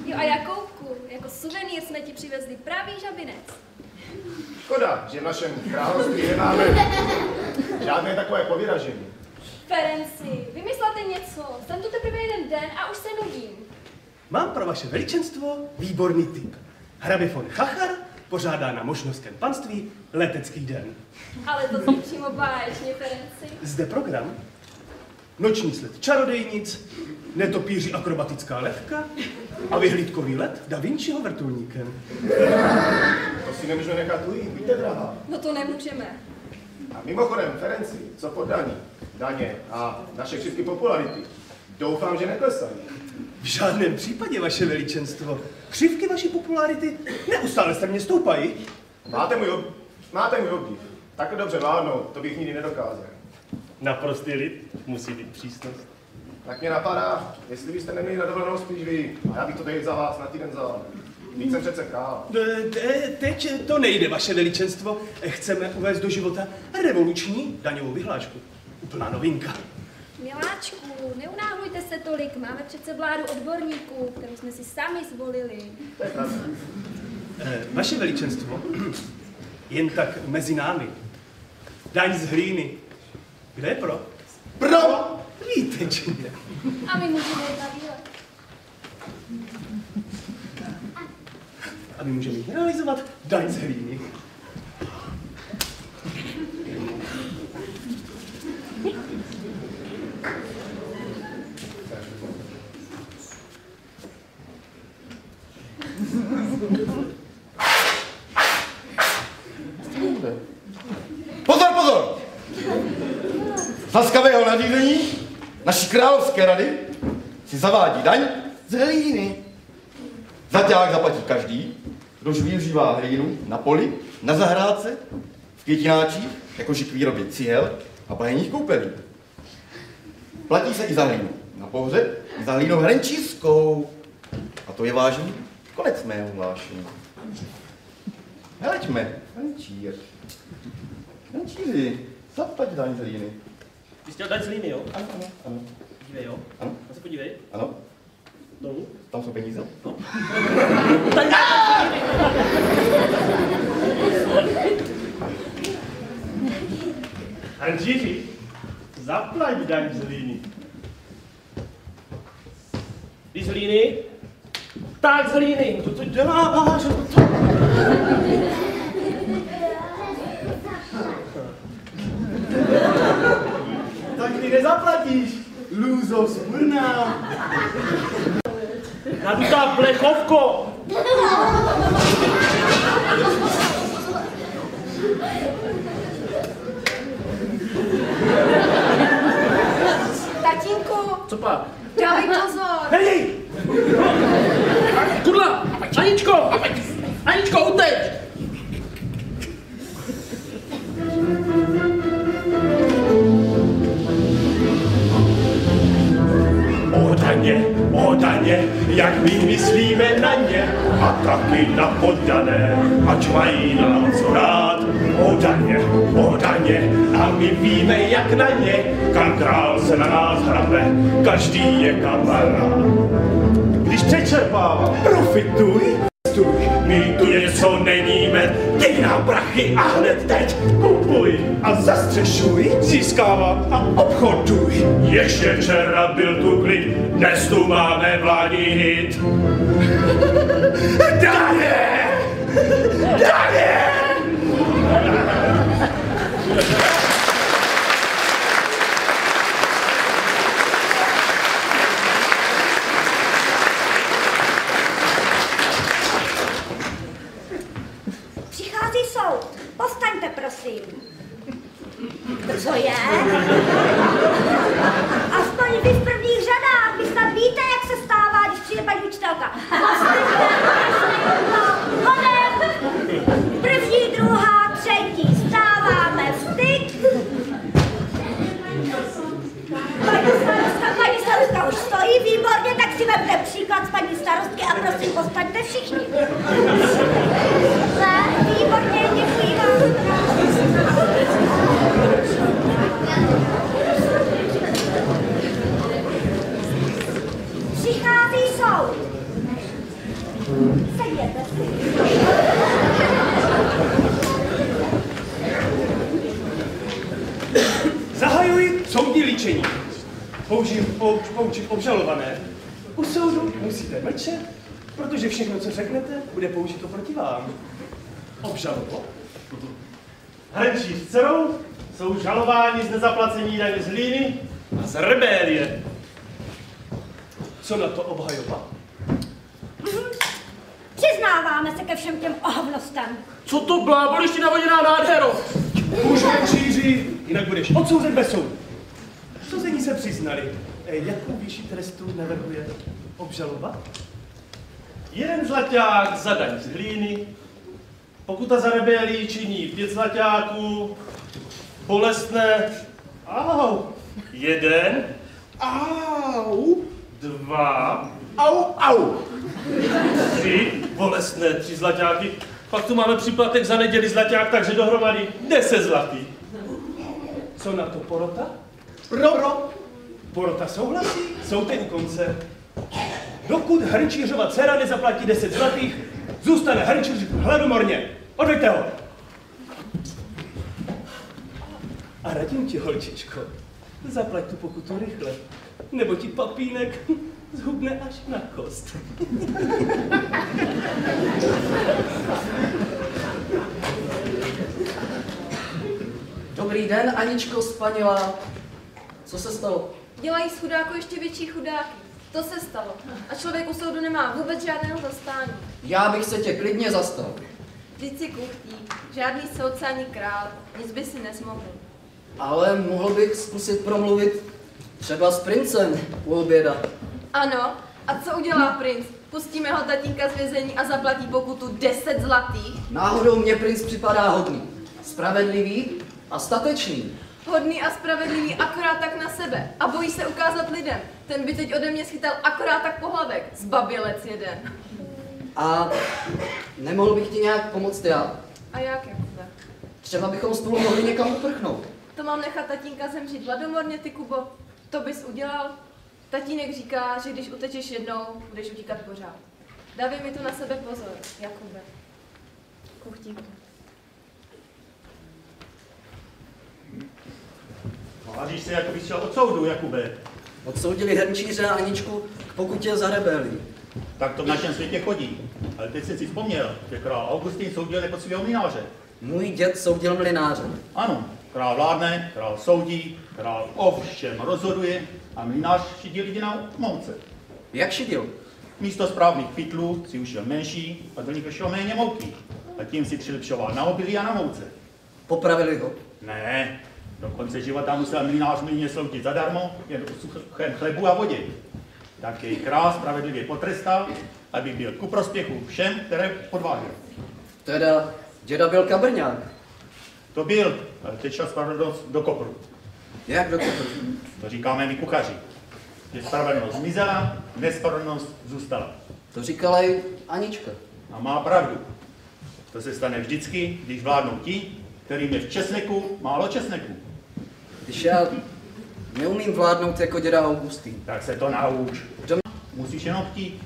[SPEAKER 4] Jo a Jakoubku, jako suvenýr jsme ti přivezli pravý žabinec.
[SPEAKER 3] Škoda, že v našem království nemáme žádné takové povyražení.
[SPEAKER 4] Ferenci, vymyslete něco, jsem tu teprve jeden den a už se nudím.
[SPEAKER 11] Mám pro vaše veličenstvo výborný tip. Hrabě von Chachar pořádá na možnovském panství letecký den.
[SPEAKER 4] Ale to zní přímo báječně, Ferenci.
[SPEAKER 11] Zde program. Noční sled čarodejnic, netopíři akrobatická letka a vyhlídkový let Da Vinciho vrtulníkem.
[SPEAKER 3] To si nemůžeme nechat ujít, víte, drahá.
[SPEAKER 4] No to nemůžeme.
[SPEAKER 3] A mimochodem, Ferenci, co poddaní, daně a naše křivky popularity, doufám, že neklesají.
[SPEAKER 11] V žádném případě, vaše veličenstvo. Křivky vaší popularity neustále strmě stoupají.
[SPEAKER 3] Máte můj, ob... Máte můj obdiv. Tak dobře vládnout, to bych nikdy nedokázal.
[SPEAKER 11] Naprostý lid musí být přísnost.
[SPEAKER 3] Tak mě napadá, jestli byste neměli na dovolenou spíš vy, a já bych to tady za vás na týden vzal. Víc jsem přece král.
[SPEAKER 11] Te- Teď to nejde, vaše veličenstvo. Chceme uvést do života revoluční daňovou vyhlášku. Úplná novinka.
[SPEAKER 4] Miláčku, neunáhlujte se tolik, máme přece vládu odborníků, kterou jsme si sami zvolili.
[SPEAKER 11] E, Vaše veličenstvo, jen tak mezi námi. Daň z hlíny. Kde je pro? Pro! Víte, či ne?
[SPEAKER 4] A my můžeme jít na výlet.
[SPEAKER 11] A my můžeme realizovat daň z hlíny.
[SPEAKER 12] Pozor, pozor! Z laskavého nařízení naší královské rady si zavádí daň z hlíny. Zaťák zaplatí každý, kdož využívá hlínu na poli, na zahrádce, v květináčích, jakož k výrobě cihel a bahenních koupelí. Platí se i za hlínu na pohřeb, i za hlínou hrenčířskou. A to je vážný konec mého hlášení. Hleďme, hrenčíř. Hrenčíři, zaplať daň z hlíny.
[SPEAKER 8] Ty jsi chtěl dát z líny, jo?
[SPEAKER 12] Ano, ano, ano.
[SPEAKER 8] Dívej, jo?
[SPEAKER 12] Ano.
[SPEAKER 8] A se podívej.
[SPEAKER 12] Ano.
[SPEAKER 8] Dolů.
[SPEAKER 12] Tam jsou peníze?
[SPEAKER 8] No.
[SPEAKER 11] Hrnčíři, zaplať daň z hlíny.
[SPEAKER 8] Ty z líny? Tak z líny. To co děláš?
[SPEAKER 11] nezaplatíš. Lůzo z Brna.
[SPEAKER 8] Nadutá plechovko!
[SPEAKER 16] Tatínku,
[SPEAKER 8] Co pak?
[SPEAKER 16] dávej pozor.
[SPEAKER 8] Hej! Kudla! Aničko! Aničko, uteč!
[SPEAKER 10] Taky na poddané, ať mají nám co rád. O daně, o daně, a my víme jak na ně, kam král se na nás hrabe, každý je kamarád. Když přečerpává, profituj, my tu něco neníme, dej nám prachy a hned teď kupuj a zastřešuj, získává a obchoduj. Ještě včera byl tu klid, dnes tu máme vládní hit. Daně! Daně!
[SPEAKER 13] Přichází soud. Postaňte, prosím. Co je? Aspoň vy v prvních řadách. Vy snad víte, jak se stává, když přijde paní učitelka. Postaňte, prosím. No, honem. První, druhá, třetí. Stáváme styk. Paní starostka, paní starostka už stojí výborně, tak si vemte příklad z paní starostky a prosím, postaňte všichni. Ne, výborně, děkuji vám. Přichází soud. Sedněte si.
[SPEAKER 10] Zahajuji soudní líčení. Použím, pou, poučit obžalované. U soudu musíte mlčet, protože všechno, co řeknete, bude použito proti vám. Obžalobo. Hrnčíř s dcerou jsou žalováni z nezaplacení daně z hlíny a z rebélie. Co na to obhajoba?
[SPEAKER 13] Přiznáváme se ke všem těm ohavnostem.
[SPEAKER 8] Co to bláboliště navoděná nádhero?
[SPEAKER 10] Už hrnčíři, jinak budeš odsouzen bez soudu. Souzení se přiznali. E, jakou výši trestu navrhuje obžaloba? Jeden zlaťák za daň z hlíny, pokuta za rebelii činí pět zlaťáků, bolestné, au, jeden, au, dva, au, au, tři, bolestné, tři zlaťáky, pak tu máme příplatek za neděli zlaťák, takže dohromady deset zlatý. Co na to porota? Pro. Pro. Porota souhlasí, jsou ten konce. Dokud hrnčířova dcera nezaplatí 10 zlatých, zůstane hrnčíř v hladomorně. Odveďte ho! A radím ti, holčičko, zaplať tu pokutu rychle, nebo ti papínek zhubne až na kost.
[SPEAKER 5] Dobrý den, Aničko Spanila. Co se stalo?
[SPEAKER 9] Dělají z chudáku ještě větší chudáky. To se stalo. A člověk u soudu nemá vůbec žádného zastání.
[SPEAKER 5] Já bych se tě klidně zastal.
[SPEAKER 9] Vždyť si kuchtí. Žádný soudce ani král. Nic by si nesmohl.
[SPEAKER 5] Ale mohl bych zkusit promluvit třeba s princem u oběda.
[SPEAKER 9] Ano. A co udělá princ? Pustíme ho tatínka z vězení a zaplatí pokutu 10 zlatých?
[SPEAKER 5] Náhodou mě princ připadá hodný, spravedlivý a statečný.
[SPEAKER 9] Hodný a spravedlivý akorát tak na sebe. A bojí se ukázat lidem. Ten by teď ode mě schytal akorát tak pohlavek. Zbabělec jeden.
[SPEAKER 5] A nemohl bych ti nějak pomoct já?
[SPEAKER 9] A jak, Jakube?
[SPEAKER 5] Třeba bychom spolu mohli někam uprchnout.
[SPEAKER 9] To mám nechat tatínka zemřít hladomorně, ty Kubo? To bys udělal? Tatínek říká, že když utečeš jednou, budeš utíkat pořád. Dávej mi tu na sebe pozor, Jakube. Kuchtíku.
[SPEAKER 6] Tváříš se, jako bys šel od soudu, Jakube.
[SPEAKER 5] Odsoudili hrnčíře a Aničku k pokutě za rebelii.
[SPEAKER 6] Tak to v našem světě chodí. Ale teď jsi si vzpomněl, že král Augustín soudil jako svého mlináře.
[SPEAKER 5] Můj děd soudil mlináře.
[SPEAKER 6] Ano, Král vládne, král soudí, král o všem rozhoduje a mlynář šidí lidi na mouce.
[SPEAKER 5] Jak šidil?
[SPEAKER 6] Místo správných pytlů si ušel menší a do nich vešel méně mouky. A tím si přilepšoval na obilí a na mouce.
[SPEAKER 5] Popravili ho?
[SPEAKER 6] Ne, do konce života musel mlynář mlýně sloužit zadarmo, jen o suchém chlebu a vodě. Tak jej král spravedlivě potrestal, aby byl ku prospěchu všem, které podváděl.
[SPEAKER 5] Teda děda byl kabrňák.
[SPEAKER 6] To byl, šel spravedlnost do kopru.
[SPEAKER 5] Jak do kopru?
[SPEAKER 6] To říkáme my kuchaři. Že spravedlnost zmizela, nespravedlnost zůstala.
[SPEAKER 5] To říkala i Anička.
[SPEAKER 6] A má pravdu. To se stane vždycky, když vládnou ti, kterým je v česneku málo česneku.
[SPEAKER 5] Když já neumím vládnout jako děda Augustín.
[SPEAKER 6] Tak se to nauč. Musíš jenom chtít.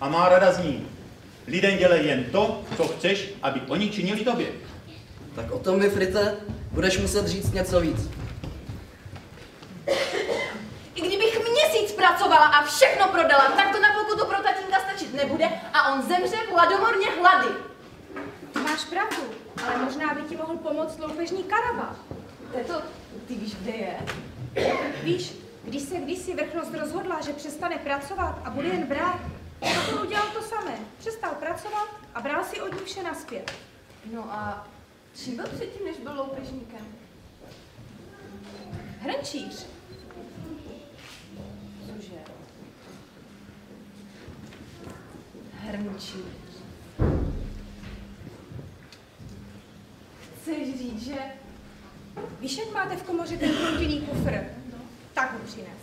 [SPEAKER 6] A má rada zní. Lidem dělej jen to, co chceš, aby oni činili tobě.
[SPEAKER 5] Tak o tom mi, Frite, budeš muset říct něco víc.
[SPEAKER 9] I kdybych měsíc pracovala a všechno prodala, tak to na pokutu pro tatínka stačit nebude a on zemře hladomorně hlady.
[SPEAKER 7] Ty máš pravdu, ale možná by ti mohl pomoct loupežník Karaba.
[SPEAKER 9] Teto, ty víš, kde je?
[SPEAKER 7] Víš, když se kdysi vrchnost rozhodla, že přestane pracovat a bude jen brát, tak on udělal to samé. Přestal pracovat a bral si od ní vše naspět.
[SPEAKER 9] No a čím byl předtím, než byl loupežníkem?
[SPEAKER 7] Hrnčíř.
[SPEAKER 9] Cože? Hrnčíř. Chceš říct, že...
[SPEAKER 7] Víš, jak máte v komoře ten blonděný kufr? No. Tak ho přines.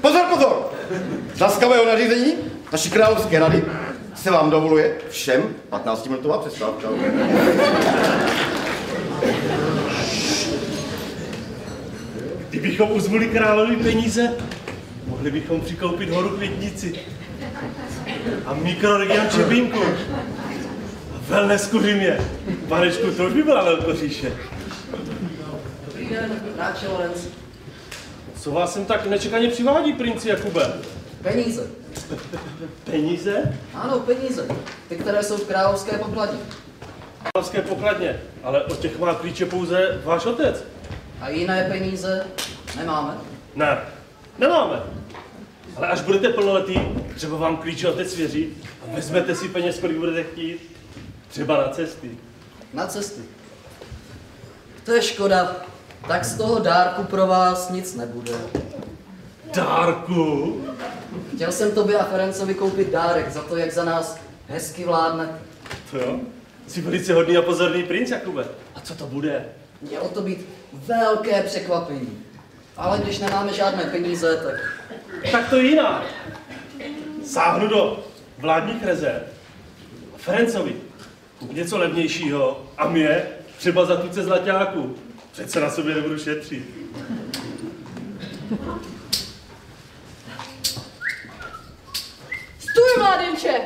[SPEAKER 12] Pozor, pozor! Z laskavého nařízení naší královské rady se vám dovoluje všem 15-minutová přestávka.
[SPEAKER 10] Kdybychom uzmuli královi peníze, mohli bychom přikoupit horu květnici. A mikroregion Čebínku. A wellness kuřimě. Panečku, to už by byla velkoříše.
[SPEAKER 5] Dobrý den, Lorenz.
[SPEAKER 10] Co vás sem tak nečekaně přivádí, princi Jakube?
[SPEAKER 5] Peníze.
[SPEAKER 10] Peníze?
[SPEAKER 5] Ano, peníze. Ty, které jsou v královské pokladně.
[SPEAKER 10] Královské pokladně, ale od těch má klíče pouze váš otec.
[SPEAKER 5] A jiné peníze nemáme.
[SPEAKER 10] Ne, nemáme. Ale až budete plnoletý, třeba vám klíče otec svěří a vezmete si peněz, kolik budete chtít. Třeba na cesty.
[SPEAKER 5] Na cesty. To je škoda. Tak z toho dárku pro vás nic nebude.
[SPEAKER 10] Dárku?
[SPEAKER 5] Chtěl jsem tobě a Ferencovi koupit dárek za to, jak za nás hezky vládne.
[SPEAKER 10] To jo? Jsi velice hodný a pozorný princ, Jakube. A co to bude?
[SPEAKER 5] Mělo to být velké překvapení. Ale když nemáme žádné peníze, tak...
[SPEAKER 10] Tak to je jinak. Sáhnu do vládních rezerv. Ferencovi kup něco levnějšího a mě třeba za tuce zlaťáku. Přece na sobě nebudu šetřit.
[SPEAKER 9] Stůj, mládenče!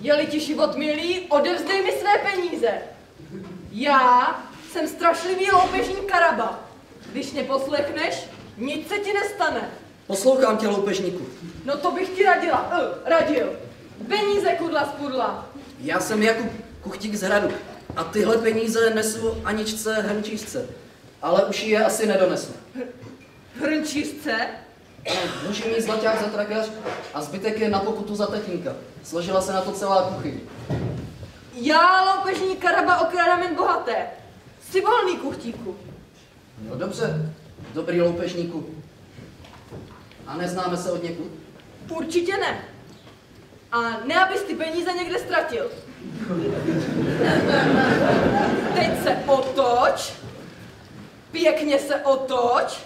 [SPEAKER 9] Je-li ti život milý, odevzdej mi své peníze. Já jsem strašlivý loupežník Karaba. Když mě poslechneš, nic se ti nestane.
[SPEAKER 5] Poslouchám tě, loupežníku.
[SPEAKER 9] No to bych ti radila, uh, radil. Peníze kudla z pudla.
[SPEAKER 5] Já jsem Jakub Kuchtík z Hradu. A tyhle peníze nesu Aničce Hrnčířce. Ale už ji je asi nedonesu.
[SPEAKER 9] Hrnčířce?
[SPEAKER 5] Může mít zlaťák za tragař a zbytek je na pokutu za tetínka. Složila se na to celá kuchyň.
[SPEAKER 9] Já, loupežník Karaba, okrádám jen bohaté. Jsi volný, kuchtíku.
[SPEAKER 5] No dobře, dobrý loupežníku. A neznáme se od někud?
[SPEAKER 9] Určitě ne. A ne, abys ty peníze někde ztratil. Teď se otoč, pěkně se otoč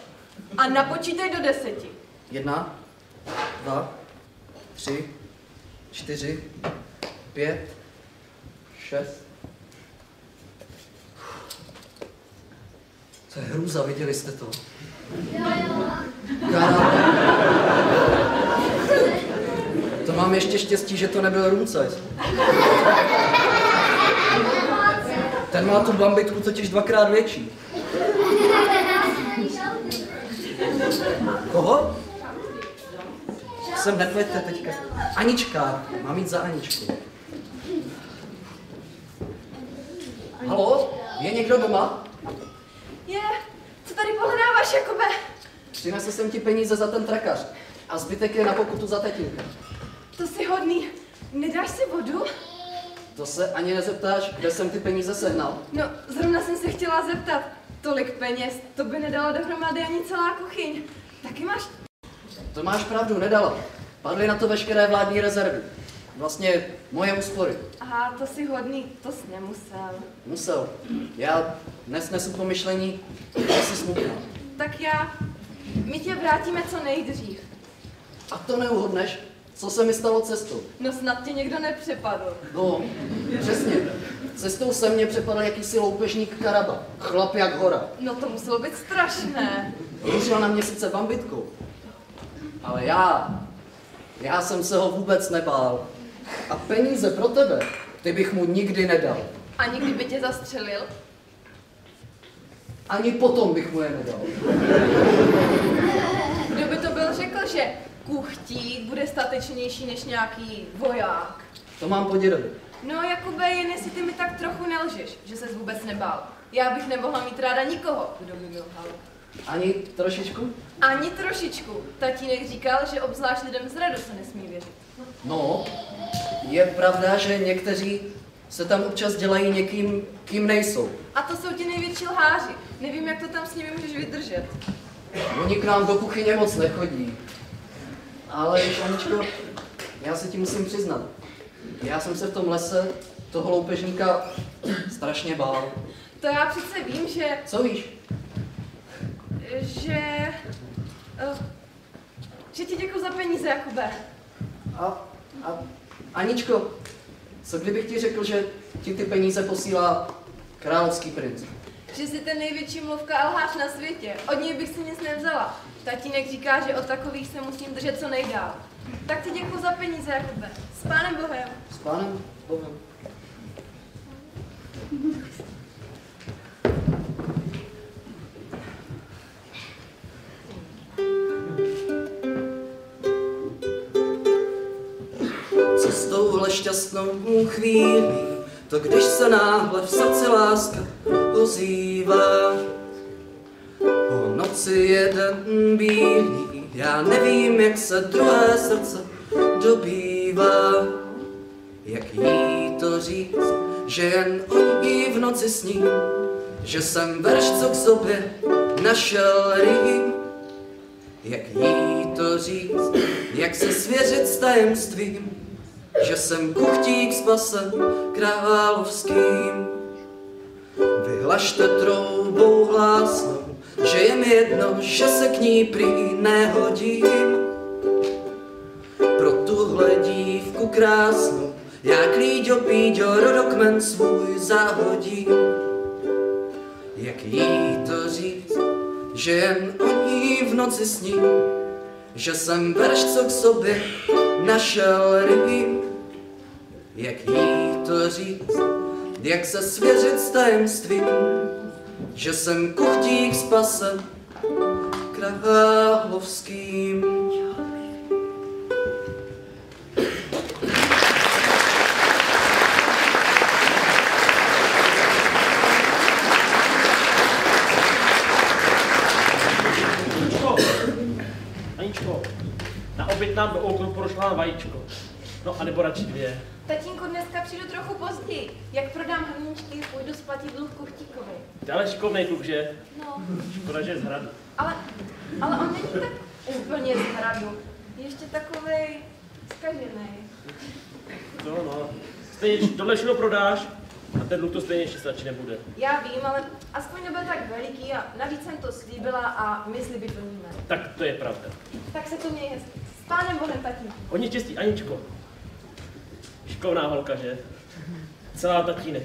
[SPEAKER 9] a napočítej do deseti.
[SPEAKER 5] Jedna, dva, tři, čtyři, pět, šest. To je hrůza, viděli jste to? Karel. To mám ještě štěstí, že to nebyl size. Ten má tu bambitku totiž dvakrát větší. Koho? Jsem nepleťte teďka. Anička, mám jít za Aničku. Halo? Je někdo doma?
[SPEAKER 9] Je, co tady pohledáváš, Jakube?
[SPEAKER 5] Přinesl jsem ti peníze za ten trakař. A zbytek je na pokutu za tetínka.
[SPEAKER 9] To jsi hodný. Nedáš si vodu?
[SPEAKER 5] To se ani nezeptáš, kde jsem ty peníze sehnal.
[SPEAKER 9] No, zrovna jsem se chtěla zeptat. Tolik peněz, to by nedala dohromady ani celá kuchyň. Taky máš...
[SPEAKER 5] To máš pravdu, nedala. Padly na to veškeré vládní rezervy. Vlastně moje úspory.
[SPEAKER 9] Aha, to jsi hodný, to jsi nemusel.
[SPEAKER 5] Musel. Já dnes nesu pomyšlení, že jsi smutná.
[SPEAKER 9] Tak já... My tě vrátíme co nejdřív.
[SPEAKER 5] A to neuhodneš, co se mi stalo cestou.
[SPEAKER 9] No snad tě někdo nepřepadl.
[SPEAKER 5] No, přesně. Cestou se mě přepadl jakýsi loupežník Karaba. Chlap jak hora.
[SPEAKER 9] No to muselo být strašné.
[SPEAKER 5] Rušil na mě sice bambitkou. Ale já, já jsem se ho vůbec nebál. A peníze pro tebe, ty bych mu nikdy nedal.
[SPEAKER 9] A nikdy by tě zastřelil?
[SPEAKER 5] Ani potom bych mu je nedal.
[SPEAKER 9] Kdo by to byl řekl, že kuchtík bude statečnější než nějaký voják?
[SPEAKER 5] To mám po dědovi.
[SPEAKER 9] No, Jakube, jen jestli ty mi tak trochu nelžeš, že ses vůbec nebál. Já bych nemohla mít ráda nikoho, kdo by mi lhal.
[SPEAKER 5] Ani trošičku?
[SPEAKER 9] Ani trošičku. Tatínek říkal, že obzvlášť lidem z radu se nesmí věřit.
[SPEAKER 5] No, je pravda, že někteří se tam občas dělají někým, kým nejsou.
[SPEAKER 9] A to jsou ti největší lháři. Nevím, jak to tam s nimi můžeš vydržet.
[SPEAKER 5] Oni k nám do kuchyně moc nechodí. Ale Šaničko, já se ti musím přiznat. Já jsem se v tom lese toho loupežníka strašně bál.
[SPEAKER 9] To já přece vím, že...
[SPEAKER 5] Co víš?
[SPEAKER 9] Že... Uh, že ti děkuji za peníze, Jakube.
[SPEAKER 5] A, a Aničko, co kdybych ti řekl, že ti ty peníze posílá královský princ?
[SPEAKER 9] Že jsi ten největší mluvka a lhář na světě. Od něj bych si nic nevzala. Tatínek říká, že od takových se musím držet co nejdál. Tak ti děkuji za peníze, Jakube. S pánem Bohem.
[SPEAKER 5] S pánem Bohem. Cestouhle šťastnou chvíli, to když se náhle v srdci láska ozývá. Po noci jeden bílý, já nevím, jak se druhé srdce dobývá. Jak jí to říct, že jen o ní v noci sním, že jsem verš, co k sobě našel rým. Jak jí to říct, jak se svěřit s tajemstvím, že jsem kuchtík spasen královským. Vyhlašte troubou hlásnou, že je mi jedno, že se k ní prý nehodím. Pro tuhle dívku krásnou, já klíďo píďo rodokmen svůj zahodím. Jak jí to říct, že jen o ní v noci sním, že jsem verš, co k sobě našel rým. Jak jí to říct, jak se svěřit s tajemstvím, že jsem kuchtík spasen královským.
[SPEAKER 8] Oběd nám do okna prošla vajíčko. No, a nebo radši dvě.
[SPEAKER 9] Tatínku, dneska přijdu trochu později. Jak prodám hrníčky, půjdu splatit dluh kuchtíkovi.
[SPEAKER 8] Ale šikovnej kluk, že?
[SPEAKER 9] No,
[SPEAKER 8] Škoda, že je z hradu.
[SPEAKER 9] ale, ale on není tak úplně z hradu. Ještě takovej zkažený.
[SPEAKER 8] No, no. Stejně, tohle všechno prodáš, a ten dluh to stejně ještě stačí nebude.
[SPEAKER 9] Já vím, ale aspoň nebyl tak veliký a navíc jsem to slíbila a my sliby plníme.
[SPEAKER 8] Tak to je pravda.
[SPEAKER 9] Tak se to měj hezky. Pánem Bohem, tatínku.
[SPEAKER 8] Hodně štěstí, Aničko. Šikovná holka, že? Celá tatínek.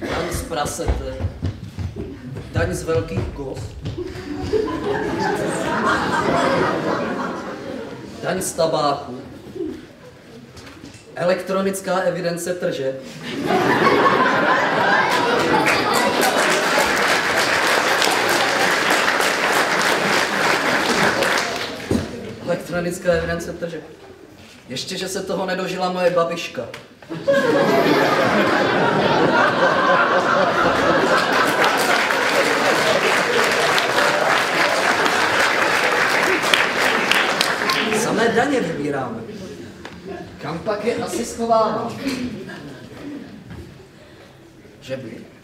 [SPEAKER 5] Daň z prasete. Daň z velkých kos. Daň z tabáku. Elektronická evidence tržeb. Elektronická evidence tržeb. Ještě, že se toho nedožila moje babiška. Samé daně vybíráme. Kam pak je asi schovávám? Že by.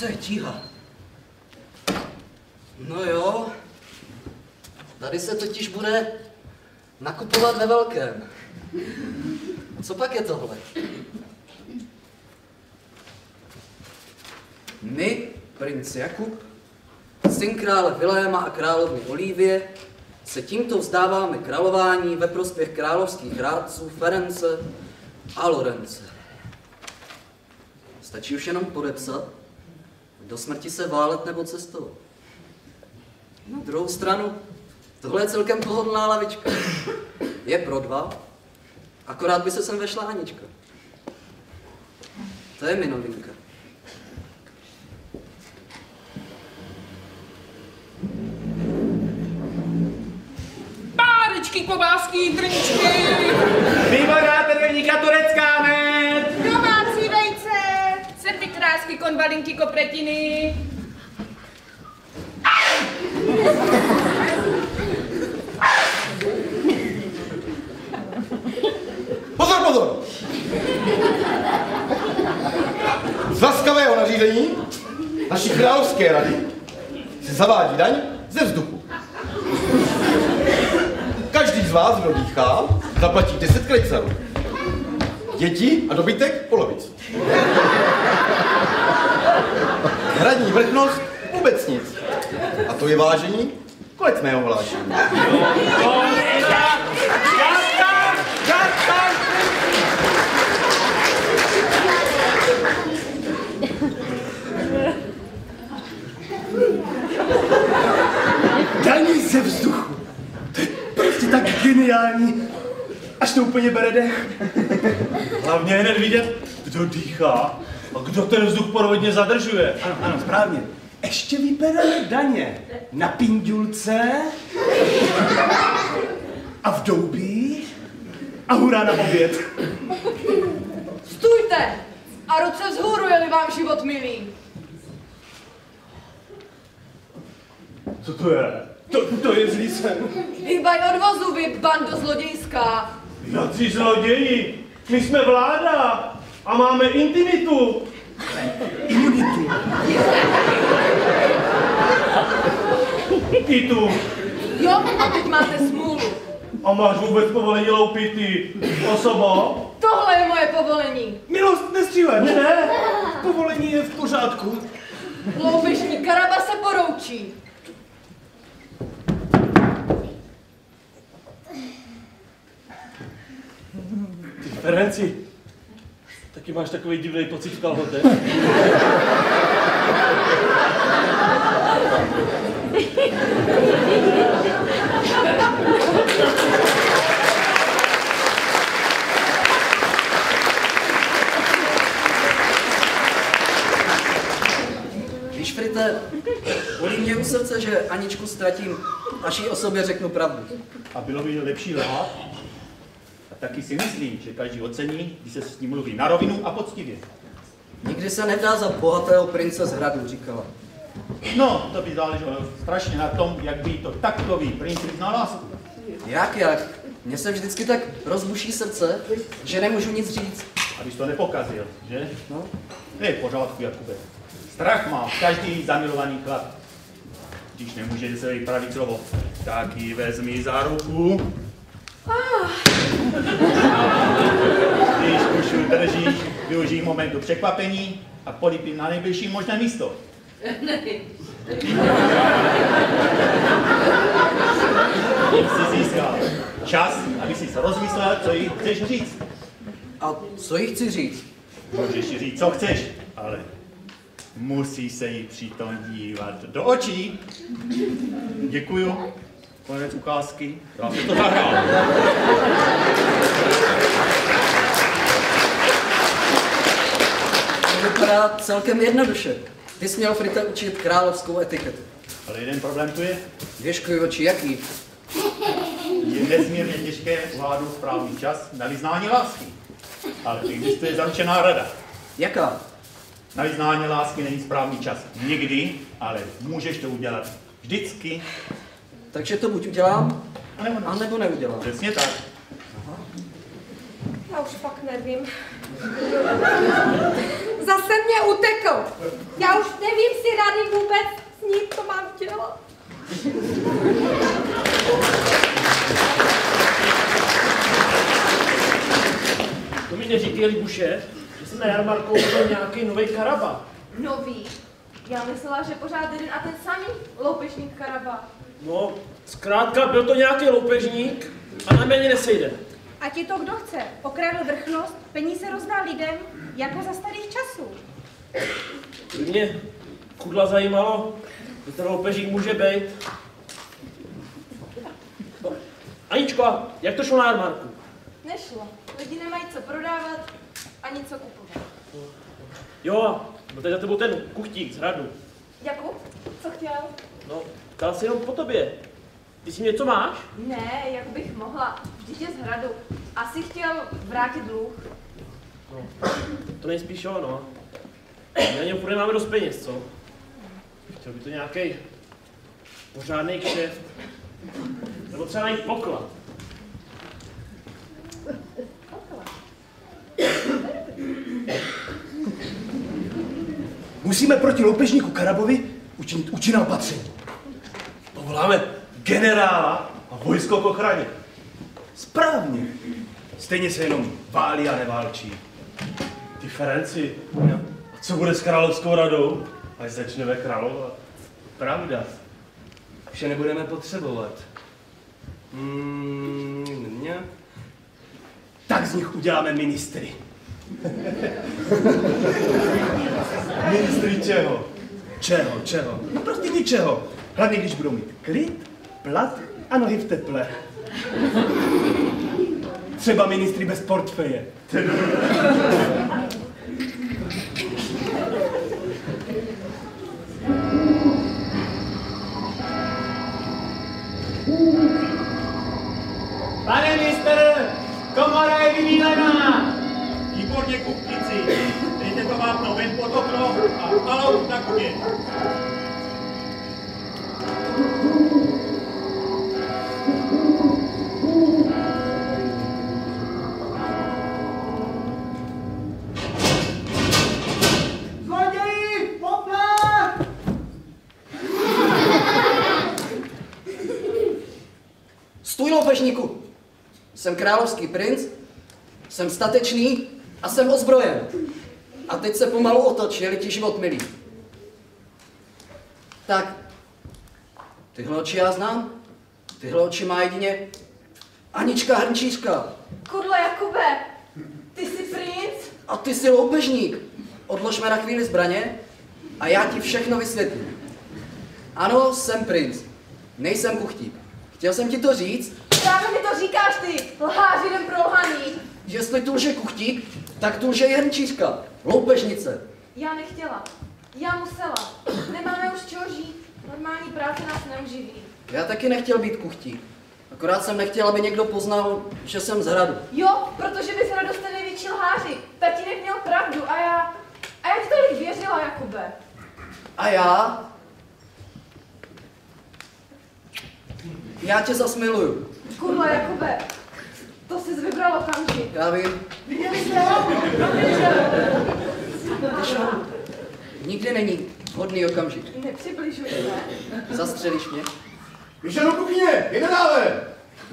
[SPEAKER 5] To je tíha. No jo, tady se totiž bude nakupovat ve velkém. Co pak je tohle? My, princ Jakub, syn krále Viléma a královny Olívie, se tímto vzdáváme králování ve prospěch královských rádců Ference a Lorence. Stačí už jenom podepsat, do smrti se válet nebo cestovat. Na druhou stranu, tohle je celkem pohodlná lavička. Je pro dva, akorát by se sem vešla Anička. To je mi novinka.
[SPEAKER 14] Párečky, klobásky, drničky.
[SPEAKER 15] Výborná trveníka turecká med.
[SPEAKER 7] Domácí vejce.
[SPEAKER 14] Sepy konvalinky, kopretiny.
[SPEAKER 12] Pozor, pozor! Z laskavého nařízení naší královské rady se zavádí daň ze vzduchu. Každý z vás, kdo dýchá, zaplatí 10 klecel. Děti a dobytek polovic. Hradní vrchnost vůbec nic. A to je vážení konec mého hlášení.
[SPEAKER 11] Daní ze vzduchu. To je prostě tak geniální. Až to úplně bere dech.
[SPEAKER 10] Hlavně hned vidět, kdo dýchá a kdo ten vzduch podvodně zadržuje.
[SPEAKER 11] Ano, ano, správně. Ještě vybereme daně na pindulce a v doubí a hurá na oběd.
[SPEAKER 9] Stůjte! A ruce vzhůru, je-li vám život milý.
[SPEAKER 10] Co to je?
[SPEAKER 11] To, to je zlý sen.
[SPEAKER 9] Hýbaj od vozu, vy bando zlodějská.
[SPEAKER 10] Jací zloději? My jsme vláda a máme intimitu.
[SPEAKER 11] Imunitu.
[SPEAKER 10] I tu.
[SPEAKER 9] Jo, a teď máte smůlu.
[SPEAKER 10] A máš vůbec povolení loupit ty osobo?
[SPEAKER 9] Tohle je moje povolení.
[SPEAKER 11] Milost, nestřílej. Ne, ne. Povolení je v pořádku.
[SPEAKER 9] Loupežní karaba se poroučí.
[SPEAKER 8] Ty Ferenci, taky máš takový divný pocit v kalhotech?
[SPEAKER 5] Víš, Frite, bolí mě u srdce, že Aničku ztratím, až jí o sobě řeknu pravdu.
[SPEAKER 6] A bylo by lepší lhát? Taky si myslím, že každý ocení, když se s ním mluví na rovinu a poctivě.
[SPEAKER 5] Nikdy se nedá za bohatého prince z hradu, říkala.
[SPEAKER 6] No, to by záleželo strašně na tom, jak by to takový princip znal lásku.
[SPEAKER 5] Jak, jak? Mně se vždycky tak rozbuší srdce, že nemůžu nic říct.
[SPEAKER 6] Abys to nepokazil, že?
[SPEAKER 5] No.
[SPEAKER 6] Je v pořádku, Jakube. Strach má každý zamilovaný chlap. Když nemůže se vypravit slovo, tak ji vezmi za ruku. Když už držíš, využij momentu překvapení a polípím na nejbližší možné místo. Tím si získal čas, aby si se rozmyslel, co jí chceš říct.
[SPEAKER 5] A co jí chci říct?
[SPEAKER 6] Můžeš jí říct, co chceš, ale musí se jí přitom dívat do očí. Děkuju. Konec ukázky. Já si to zahrál.
[SPEAKER 5] To vypadá celkem jednoduše. Ty jsi měl Frita učit královskou etiketu.
[SPEAKER 6] Ale jeden problém tu je.
[SPEAKER 5] Věškuj oči, jaký?
[SPEAKER 6] Je nesmírně těžké uhádnout správný čas na vyznání lásky. Ale existuje zaručená rada.
[SPEAKER 5] Jaká?
[SPEAKER 6] Na vyznání lásky není správný čas. Nikdy, ale můžeš to udělat vždycky.
[SPEAKER 5] Takže to buď udělám,
[SPEAKER 6] anebo,
[SPEAKER 5] a nebo neudělám.
[SPEAKER 6] Přesně tak.
[SPEAKER 7] Já už fakt nevím. Zase mě utekl. Já už nevím si rady vůbec s ním, co mám dělat.
[SPEAKER 8] To mi neříkej, Libuše, že jsi na jarmarku koupil nějaký nový karaba.
[SPEAKER 9] Nový. Já myslela, že pořád jeden a ten samý loupežník Karaba.
[SPEAKER 8] No, zkrátka byl to nějaký loupežník a na méně nesejde.
[SPEAKER 7] Ať je to kdo chce. Okradl vrchnost, peníze rozdal lidem, jako za starých časů.
[SPEAKER 8] Mě chudla zajímalo, kdo ten loupežník může být. No, Aničko, a jak to šlo na jarmarku?
[SPEAKER 9] Nešlo. Lidi nemají co prodávat ani co kupovat.
[SPEAKER 8] Jo, a byl tady za tebou ten kuchtík z hradu.
[SPEAKER 9] Jakub, co chtěl?
[SPEAKER 8] No, ptal se jenom po tobě. Ty si něco máš?
[SPEAKER 9] Ne, jak bych mohla. Vždyť je z hradu. Asi chtěl vrátit dluh.
[SPEAKER 8] No, to nejspíš jo, no. My na něm furt nemáme dost peněz, co? Chtěl by to nějaký pořádný kšeft. Nebo třeba najít poklad.
[SPEAKER 11] Musíme proti loupežníku Karabovi učinit účinné opatření. Povoláme generála a vojsko k ochraně. Správně. Stejně se jenom válí a neválčí.
[SPEAKER 10] Ty Ferenci, a co bude s královskou radou, až začneme královat?
[SPEAKER 11] Pravda. Vše nebudeme potřebovat. Mm, ne. Tak z nich uděláme ministry.
[SPEAKER 10] Ministry čeho?
[SPEAKER 11] Čeho, čeho? No prostě ničeho. Hlavně, když budou mít klid, plat a nohy v teple. Třeba ministry bez portfeje.
[SPEAKER 15] Pane mistr, komora je vybílená.
[SPEAKER 6] Výborně, kupníci. Dejte to vápno ven pod okno a alout na kudě.
[SPEAKER 5] Stůj! Jsem královský princ, jsem statečný a jsem ozbrojen. A teď se pomalu otoč, je-li ti život milý. Tak, tyhle oči já znám. Tyhle oči má jedině Anička Hrnčířka.
[SPEAKER 9] Kudle Jakube, ty jsi princ?
[SPEAKER 5] A ty jsi loupežník. Odložme na chvíli zbraně a já ti všechno vysvětlím. Ano, jsem princ. Nejsem kuchtík. Chtěl jsem ti to říct,
[SPEAKER 9] Právě mi to říkáš ty, lhář jeden prolhaný.
[SPEAKER 5] jestli tu lže kuchtík, tak tu lže i hrnčířka. Loupežnice.
[SPEAKER 9] Já nechtěla. Já musela. Nemáme už čeho žít. Normální práce nás neuživí.
[SPEAKER 5] Já taky nechtěl být kuchtík. Akorát jsem nechtěl, aby někdo poznal, že jsem z hradu.
[SPEAKER 9] Jo, protože bys radost největší lháři. Tatínek měl pravdu a já... A já ti tolik věřila, Jakube.
[SPEAKER 5] A já? Já tě zasmiluju.
[SPEAKER 9] Kurva, Jakube, to jsi vybral okamžik.
[SPEAKER 5] Já vím.
[SPEAKER 9] Viděli jste ho?
[SPEAKER 5] Víš, nikdy není vhodný okamžik.
[SPEAKER 9] Nepřibližuj se.
[SPEAKER 5] Zastřelíš mě?
[SPEAKER 12] Už jenom kuchyně, generále!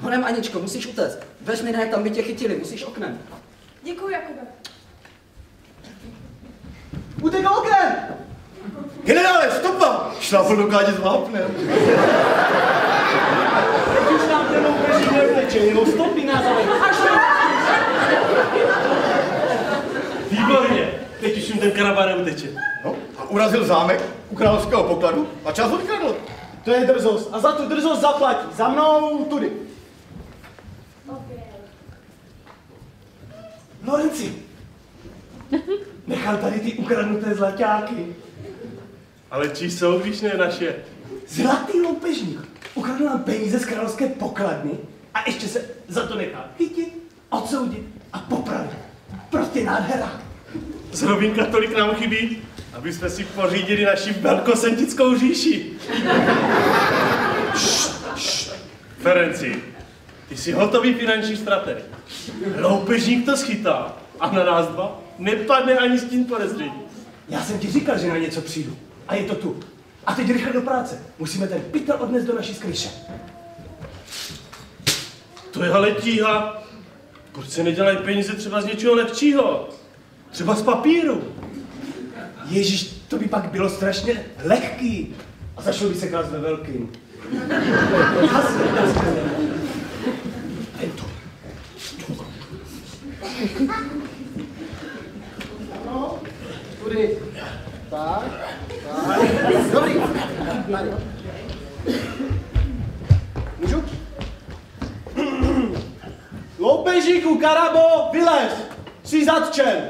[SPEAKER 5] Honem, Aničko, musíš utéct. Vezmi ne, tam by tě chytili, musíš oknem.
[SPEAKER 9] Děkuji, Jakube.
[SPEAKER 11] Utekl oknem!
[SPEAKER 12] Generále, stopa! Šlápl do kádě s vápnem.
[SPEAKER 8] Teď už nám ten loupežník neuteče, jenom stopí nás ale.
[SPEAKER 10] Výborně. Teď už jim ten karabán neuteče.
[SPEAKER 12] No, a urazil zámek u královského pokladu a čas ho vykradl.
[SPEAKER 11] To je drzost. A za tu drzost zaplatí. Za mnou tudy. Lorenci, nechal tady ty ukradnuté zlaťáky.
[SPEAKER 10] Ale čí jsou, když ne naše?
[SPEAKER 11] Zlatý loupežník ukradl nám peníze z královské pokladny a ještě se za to nechal chytit, odsoudit a popravit. Prostě nádhera.
[SPEAKER 10] Zrovínka tolik nám chybí, aby jsme si pořídili naši velkosentickou říši. Ferenci, ty jsi hotový finanční strateg. Loupežník to schytá a na nás dva nepadne ani stín podezření.
[SPEAKER 11] Já jsem ti říkal, že na něco přijdu. A je to tu. A teď rychle do práce. Musíme ten pytel odnést do naší skryše.
[SPEAKER 10] To je ale tíha. Proč se nedělají peníze třeba z něčeho lehčího? Třeba z papíru.
[SPEAKER 11] Ježíš, to by pak bylo strašně lehký. A zašlo by se krást ve velkým. Jasně, jasně. Tento. No, tudy. Tak, tak. Dobrý. Tady. Můžu? Loupežíku, Karabo, vylez! Jsi zatčen!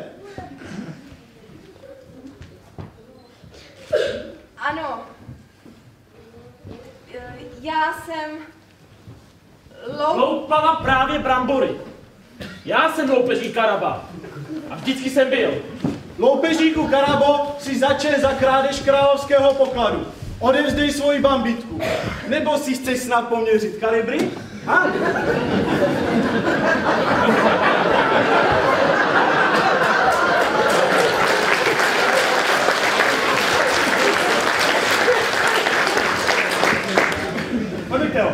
[SPEAKER 9] Ano. E, Já jsem... Lou...
[SPEAKER 8] Loupala právě brambory. Já jsem loupeží Karaba. A vždycky jsem byl.
[SPEAKER 11] Loupežíku Karabo, jsi začen za krádež královského pokladu. Odevzdej svoji bambitku. Nebo si chceš snad poměřit kalibry? Ha? Podejte ho.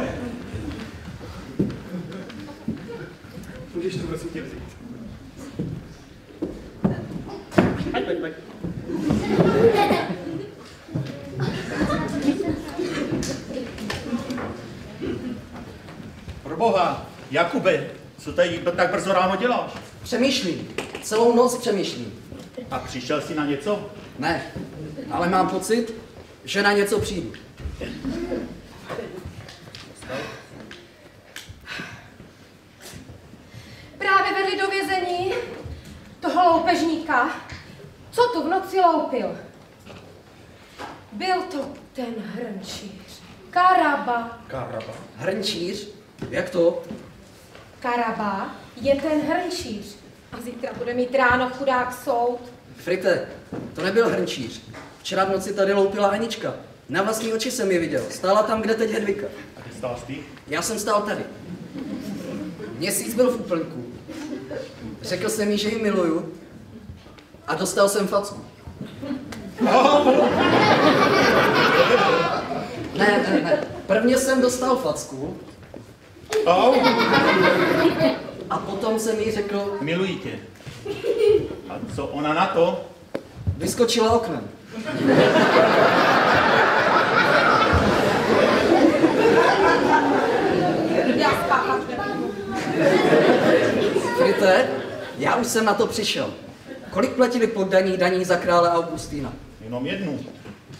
[SPEAKER 11] Můžeš to prosím tě vzít. Pojď, pojď, pojď.
[SPEAKER 6] Proboha, Jakube, co tady tak brzo ráno děláš?
[SPEAKER 5] Přemýšlím. Celou noc přemýšlím.
[SPEAKER 6] A přišel jsi na něco?
[SPEAKER 5] Ne, ale mám pocit, že na něco přijdu.
[SPEAKER 7] Právě vedli do vězení toho loupežníka. Co tu v noci loupil? Byl to ten hrnčíř. Karaba.
[SPEAKER 12] Karaba.
[SPEAKER 5] Hrnčíř?
[SPEAKER 7] Karaba je ten hrnčíř. A zítra bude mít ráno chudák soud.
[SPEAKER 5] Frite, to nebyl hrnčíř. Včera v noci tady loupila Anička. Na vlastní oči jsem ji viděl. Stála tam, kde teď Hedvika.
[SPEAKER 6] A ty stál ty?
[SPEAKER 5] Já jsem stál tady. Měsíc byl v úplňku. Řekl jsem jí, že ji miluju. A dostal jsem facku. Ne, ne, ne. Prvně jsem dostal facku. A potom jsem jí řekl,
[SPEAKER 6] Miluji tě. A co ona na to?
[SPEAKER 5] vyskočila oknem. Frite, já už jsem na to přišel. Kolik platili poddaní daní za krále Augustína?
[SPEAKER 6] Jenom jednu.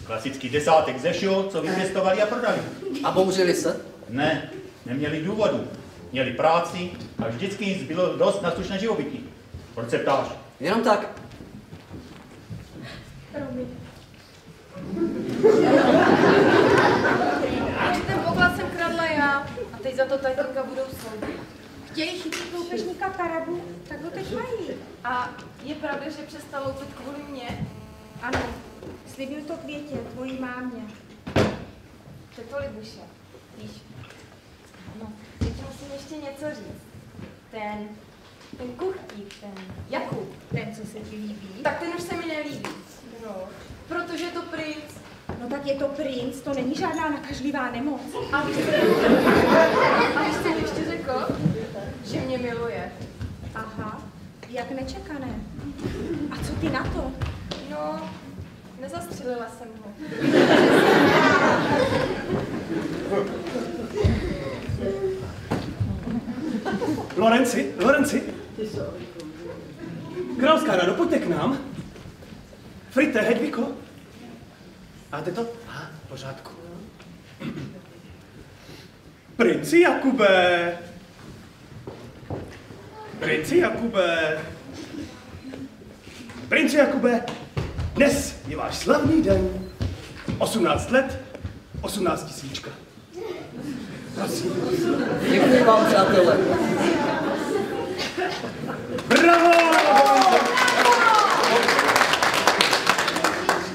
[SPEAKER 6] Klasický desátek ze všeho, co vypěstovali a prodali.
[SPEAKER 5] A bouřili se?
[SPEAKER 6] Ne, neměli důvodu. Měli práci a vždycky jim zbylo dost na slušné živobytí. Proč se ptáš?
[SPEAKER 5] Jenom tak.
[SPEAKER 7] Promiň.
[SPEAKER 9] Takže ten poklad jsem kradla já. A teď za to tatínka budou soudit.
[SPEAKER 7] Chtějí chytit loupežníka Karabu, tak ho teď mají.
[SPEAKER 9] A je pravda, že přestal loupit kvůli mně?
[SPEAKER 7] Ano, slíbil to květě, tvojí mámě.
[SPEAKER 9] Teto Libuše, víš, no, teď musím ještě něco říct. Ten, ten kuchtík, ten Jakub,
[SPEAKER 7] Ten, co se ti líbí.
[SPEAKER 9] tak ten už se mi nelíbí. Proč? Protože je to princ.
[SPEAKER 7] No tak je to princ, to není žádná nakažlivá nemoc.
[SPEAKER 9] A víš, co, a víš, co mi ještě řekl? Že mě miluje.
[SPEAKER 7] Aha, jak nečekané. A co ty na to?
[SPEAKER 9] No,
[SPEAKER 4] Vystřelila jsem ho.
[SPEAKER 11] Lorenci, Lorenci. Královská rado, pojďte k nám. Frite, Hedviko. Máte to? A, pořádku. Princi Jakube. Princi Jakube. Princi Jakube, dnes je váš slavný den. 18 let, 18 tisíčka.
[SPEAKER 5] Děkuji vám, přátelé.
[SPEAKER 11] Bravo!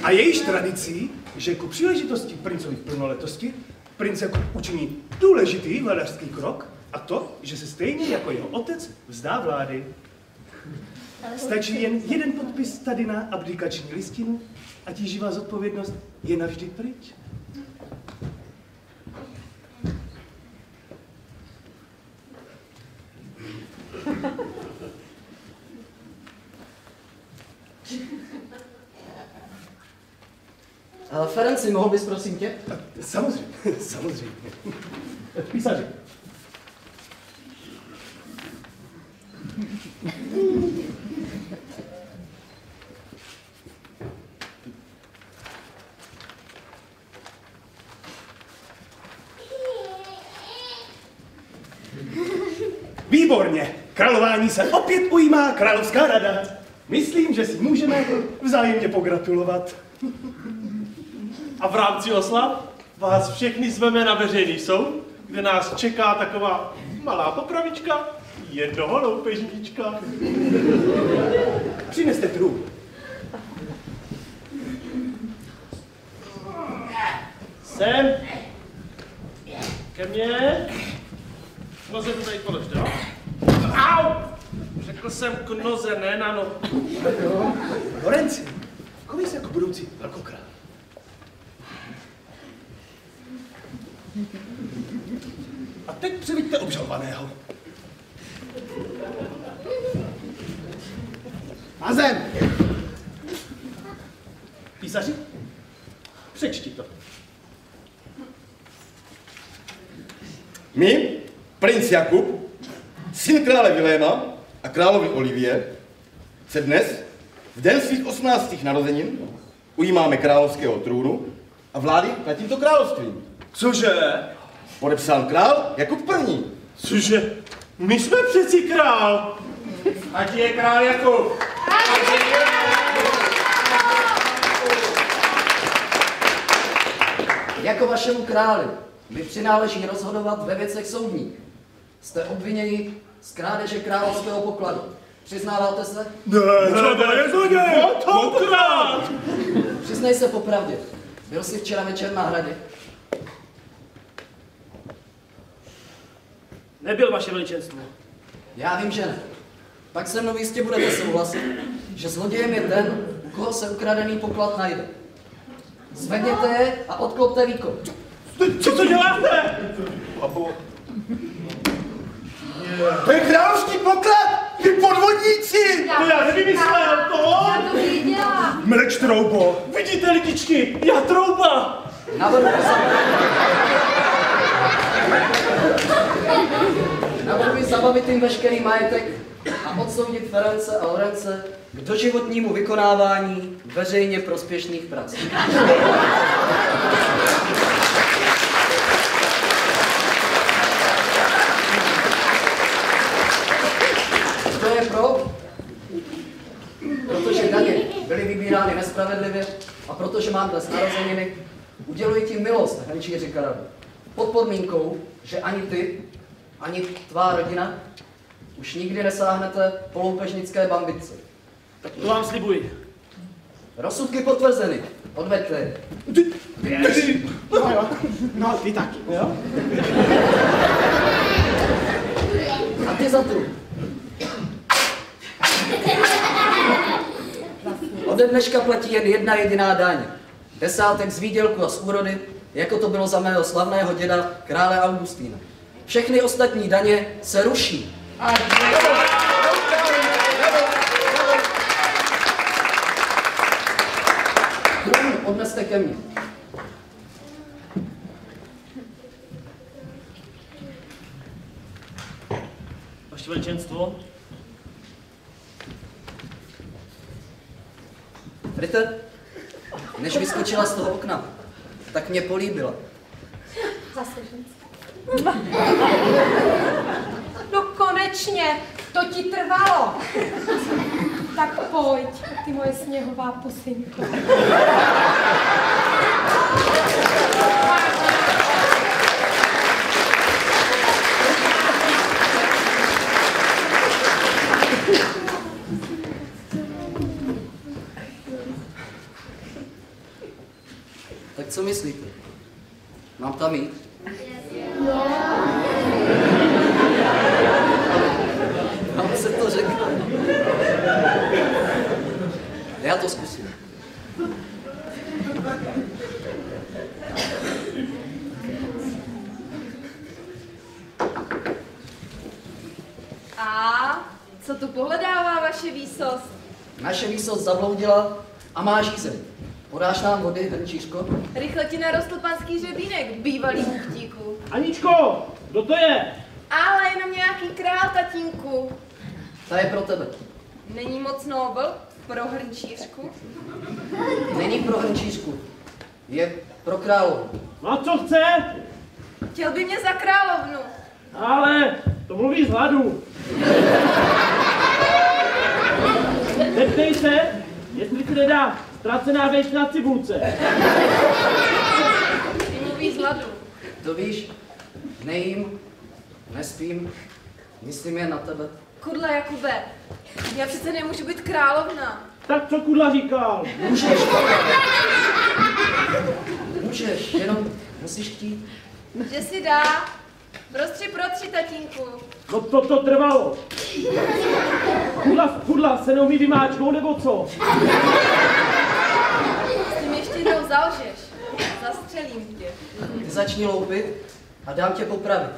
[SPEAKER 11] A je již tradicí, že ku příležitosti princových plnoletosti princ Jakub učiní důležitý vladařský krok a to, že se stejně jako jeho otec vzdá vlády. Stačí jen jeden podpis tady na abdikační listinu a tíživá zodpovědnost je navždy pryč.
[SPEAKER 5] Ferenci, mohl bys prosím tě?
[SPEAKER 11] Samozřejmě, samozřejmě. Písaři. Výborně! Králování se opět ujímá Královská rada. Myslím, že si můžeme vzájemně pogratulovat.
[SPEAKER 10] A v rámci oslav vás všechny zveme na veřejný soud, kde nás čeká taková malá popravička, jednoho loupežníčka.
[SPEAKER 11] Přineste trůn.
[SPEAKER 10] Sem. Ke mně. Noze to tady položte, jo? Au! Řekl jsem k noze, ne na nohu.
[SPEAKER 11] Lorenci, chovej se jako budoucí velkokrál. A teď přivíďte obžalovaného.
[SPEAKER 3] Na zem!
[SPEAKER 11] Písaři, přečti to.
[SPEAKER 12] My, princ Jakub, syn krále Viléma a královny Olivie, se dnes, v den svých 18. narozenin, ujímáme královského trůnu a vlády nad tímto královstvím.
[SPEAKER 10] Cože?
[SPEAKER 12] Podepsán král Jakub I.
[SPEAKER 10] Cože? My jsme přeci král.
[SPEAKER 6] Ať je král Jakub.
[SPEAKER 5] Jako vašemu králi mi přináleží rozhodovat ve věcech soudních. Jste obviněni z krádeže královského pokladu. Přiznáváte se?
[SPEAKER 11] Ne, třeba je za něj!
[SPEAKER 10] Dvakrát!
[SPEAKER 5] Přiznej se popravdě. Byl jsi včera večer na hradě?
[SPEAKER 8] Nebyl vaše veličenstvo.
[SPEAKER 5] Já vím, že ne. Pak se mnou jistě budete souhlasit, že zlodějem je ten, u koho se ukradený poklad najde. Zvedněte je a odklopte výkon.
[SPEAKER 10] Co to děláte?
[SPEAKER 12] To je královský poklad! Vy podvodníci!
[SPEAKER 10] To já nevymyslel, to?
[SPEAKER 4] Já to věděla.
[SPEAKER 11] Mleč troubo!
[SPEAKER 10] Vidíte, lidičky, já trouba!
[SPEAKER 5] Navrhuji Navrhuji zabavit jim veškerý majetek a odsoudit Ference a Lorence k doživotnímu vykonávání veřejně prospěšných prací. Kdo je pro? Protože daně vybírány nespravedlivě a protože mám dnes narozeniny, uděluji ti milost, hrnčíři Karadu. Pod podmínkou, že ani ty, ani tvá rodina už nikdy nesáhnete po loupežnické bambice.
[SPEAKER 8] Tak to vám slibuji.
[SPEAKER 5] Rozsudky potvrzeny. Odveďte je.
[SPEAKER 3] No jo, no ty taky.
[SPEAKER 11] Jo?
[SPEAKER 5] A ty za tu. Ode dneška platí jen jedna jediná daň. Desátek z výdělku a z úrody, jako to bylo za mého slavného děda, krále Augustína. Všechny ostatní daně se ruší. Trůn odneste ke mně.
[SPEAKER 8] Vaše veličenstvo,
[SPEAKER 5] Ritter, než vyskočila z toho okna, tak mě políbila.
[SPEAKER 17] Zase No konečně, to ti trvalo. Tak pojď, ty moje sněhová pusynko.
[SPEAKER 5] Co myslíte? Mám tam jít? Vám se to řekl. Já to zkusím.
[SPEAKER 9] A co tu pohledává vaše výsost?
[SPEAKER 5] Naše výsost zabloudila a má žízeň. Podáš nám vody, hrnčířko?
[SPEAKER 9] Rychle ti narostl panský řebínek, bývalý muchtíku.
[SPEAKER 8] Aničko, kdo to je?
[SPEAKER 9] Ale jenom nějaký král, tatínku.
[SPEAKER 5] Ta je pro tebe.
[SPEAKER 9] Není moc nobl pro hrnčířku?
[SPEAKER 5] Není pro hrnčířku. Je pro královnu.
[SPEAKER 8] No a co chce?
[SPEAKER 9] Chtěl by mě za královnu.
[SPEAKER 8] Ale to mluví z hladu. Zeptej se, jestli se nedá ztracená věc na cibulce.
[SPEAKER 9] Ty mluví z hladu.
[SPEAKER 5] To víš, nejím, nespím, myslím jen na tebe.
[SPEAKER 9] Kudle, Jakube, já přece nemůžu být královna.
[SPEAKER 8] Tak co Kudla říkal?
[SPEAKER 5] Můžeš, můžeš, jenom musíš chtít.
[SPEAKER 9] Že si dá. Prostři pro tři, tatínku.
[SPEAKER 8] No to to trvalo. Kudla, kudla se neumí vymáčkou nebo co?
[SPEAKER 9] S tím ještě jednou zalžeš. Zastřelím tě.
[SPEAKER 5] Ty začni loupit a dám tě popravit.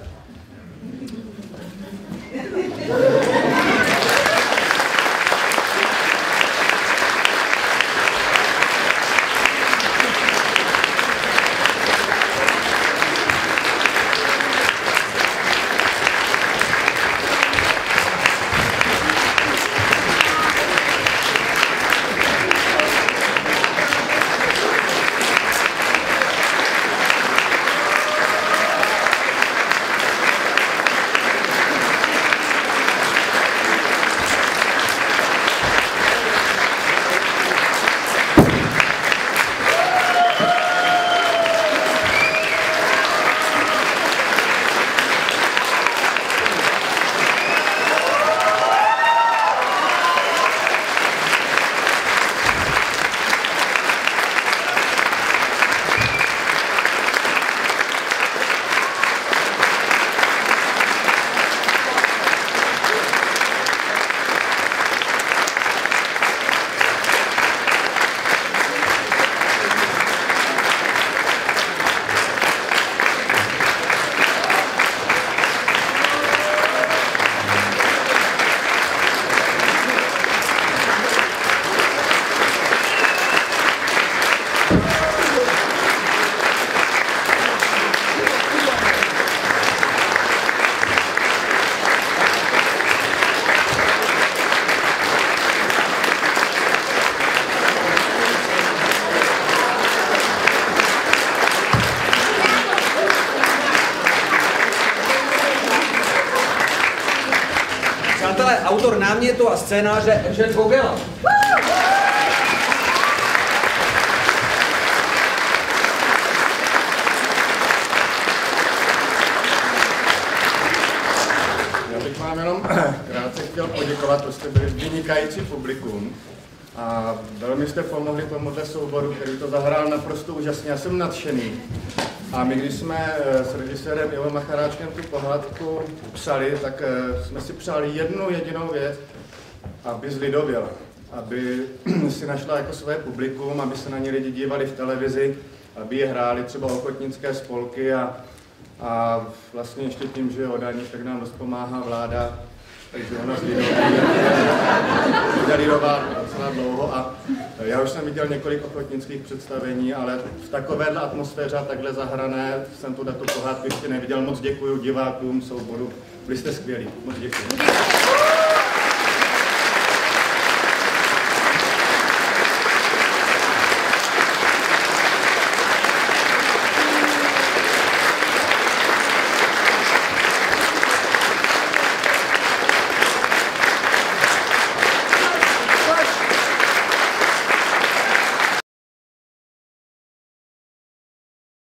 [SPEAKER 1] Scénáře Evžen Gogela.
[SPEAKER 18] Já bych vám jenom krátce chtěl poděkovat, to jste byli vynikající publikum. A velmi jste pomohli tomuto souboru, který to zahrál naprosto úžasně. Já jsem nadšený. A my, když jsme eh, s režisérem Ivo Macharáčkem tu pohádku psali, tak eh, jsme si přáli jednu jedinou věc, aby zlidověla. Aby si našla jako své publikum, aby se na ně lidi dívali v televizi, aby je hráli třeba ochotnické spolky a, a vlastně ještě tím, že je o daních, tak nám dost pomáhá vláda, takže ona zlidoví. Lidová pořád dlouho a já už jsem viděl několik ochotnických představení, ale v takovéhle atmosféře a takhle zahrané jsem tu datu pohádku ještě neviděl. Moc děkuji divákům souboru. Byli jste skvělí. Moc děkuji.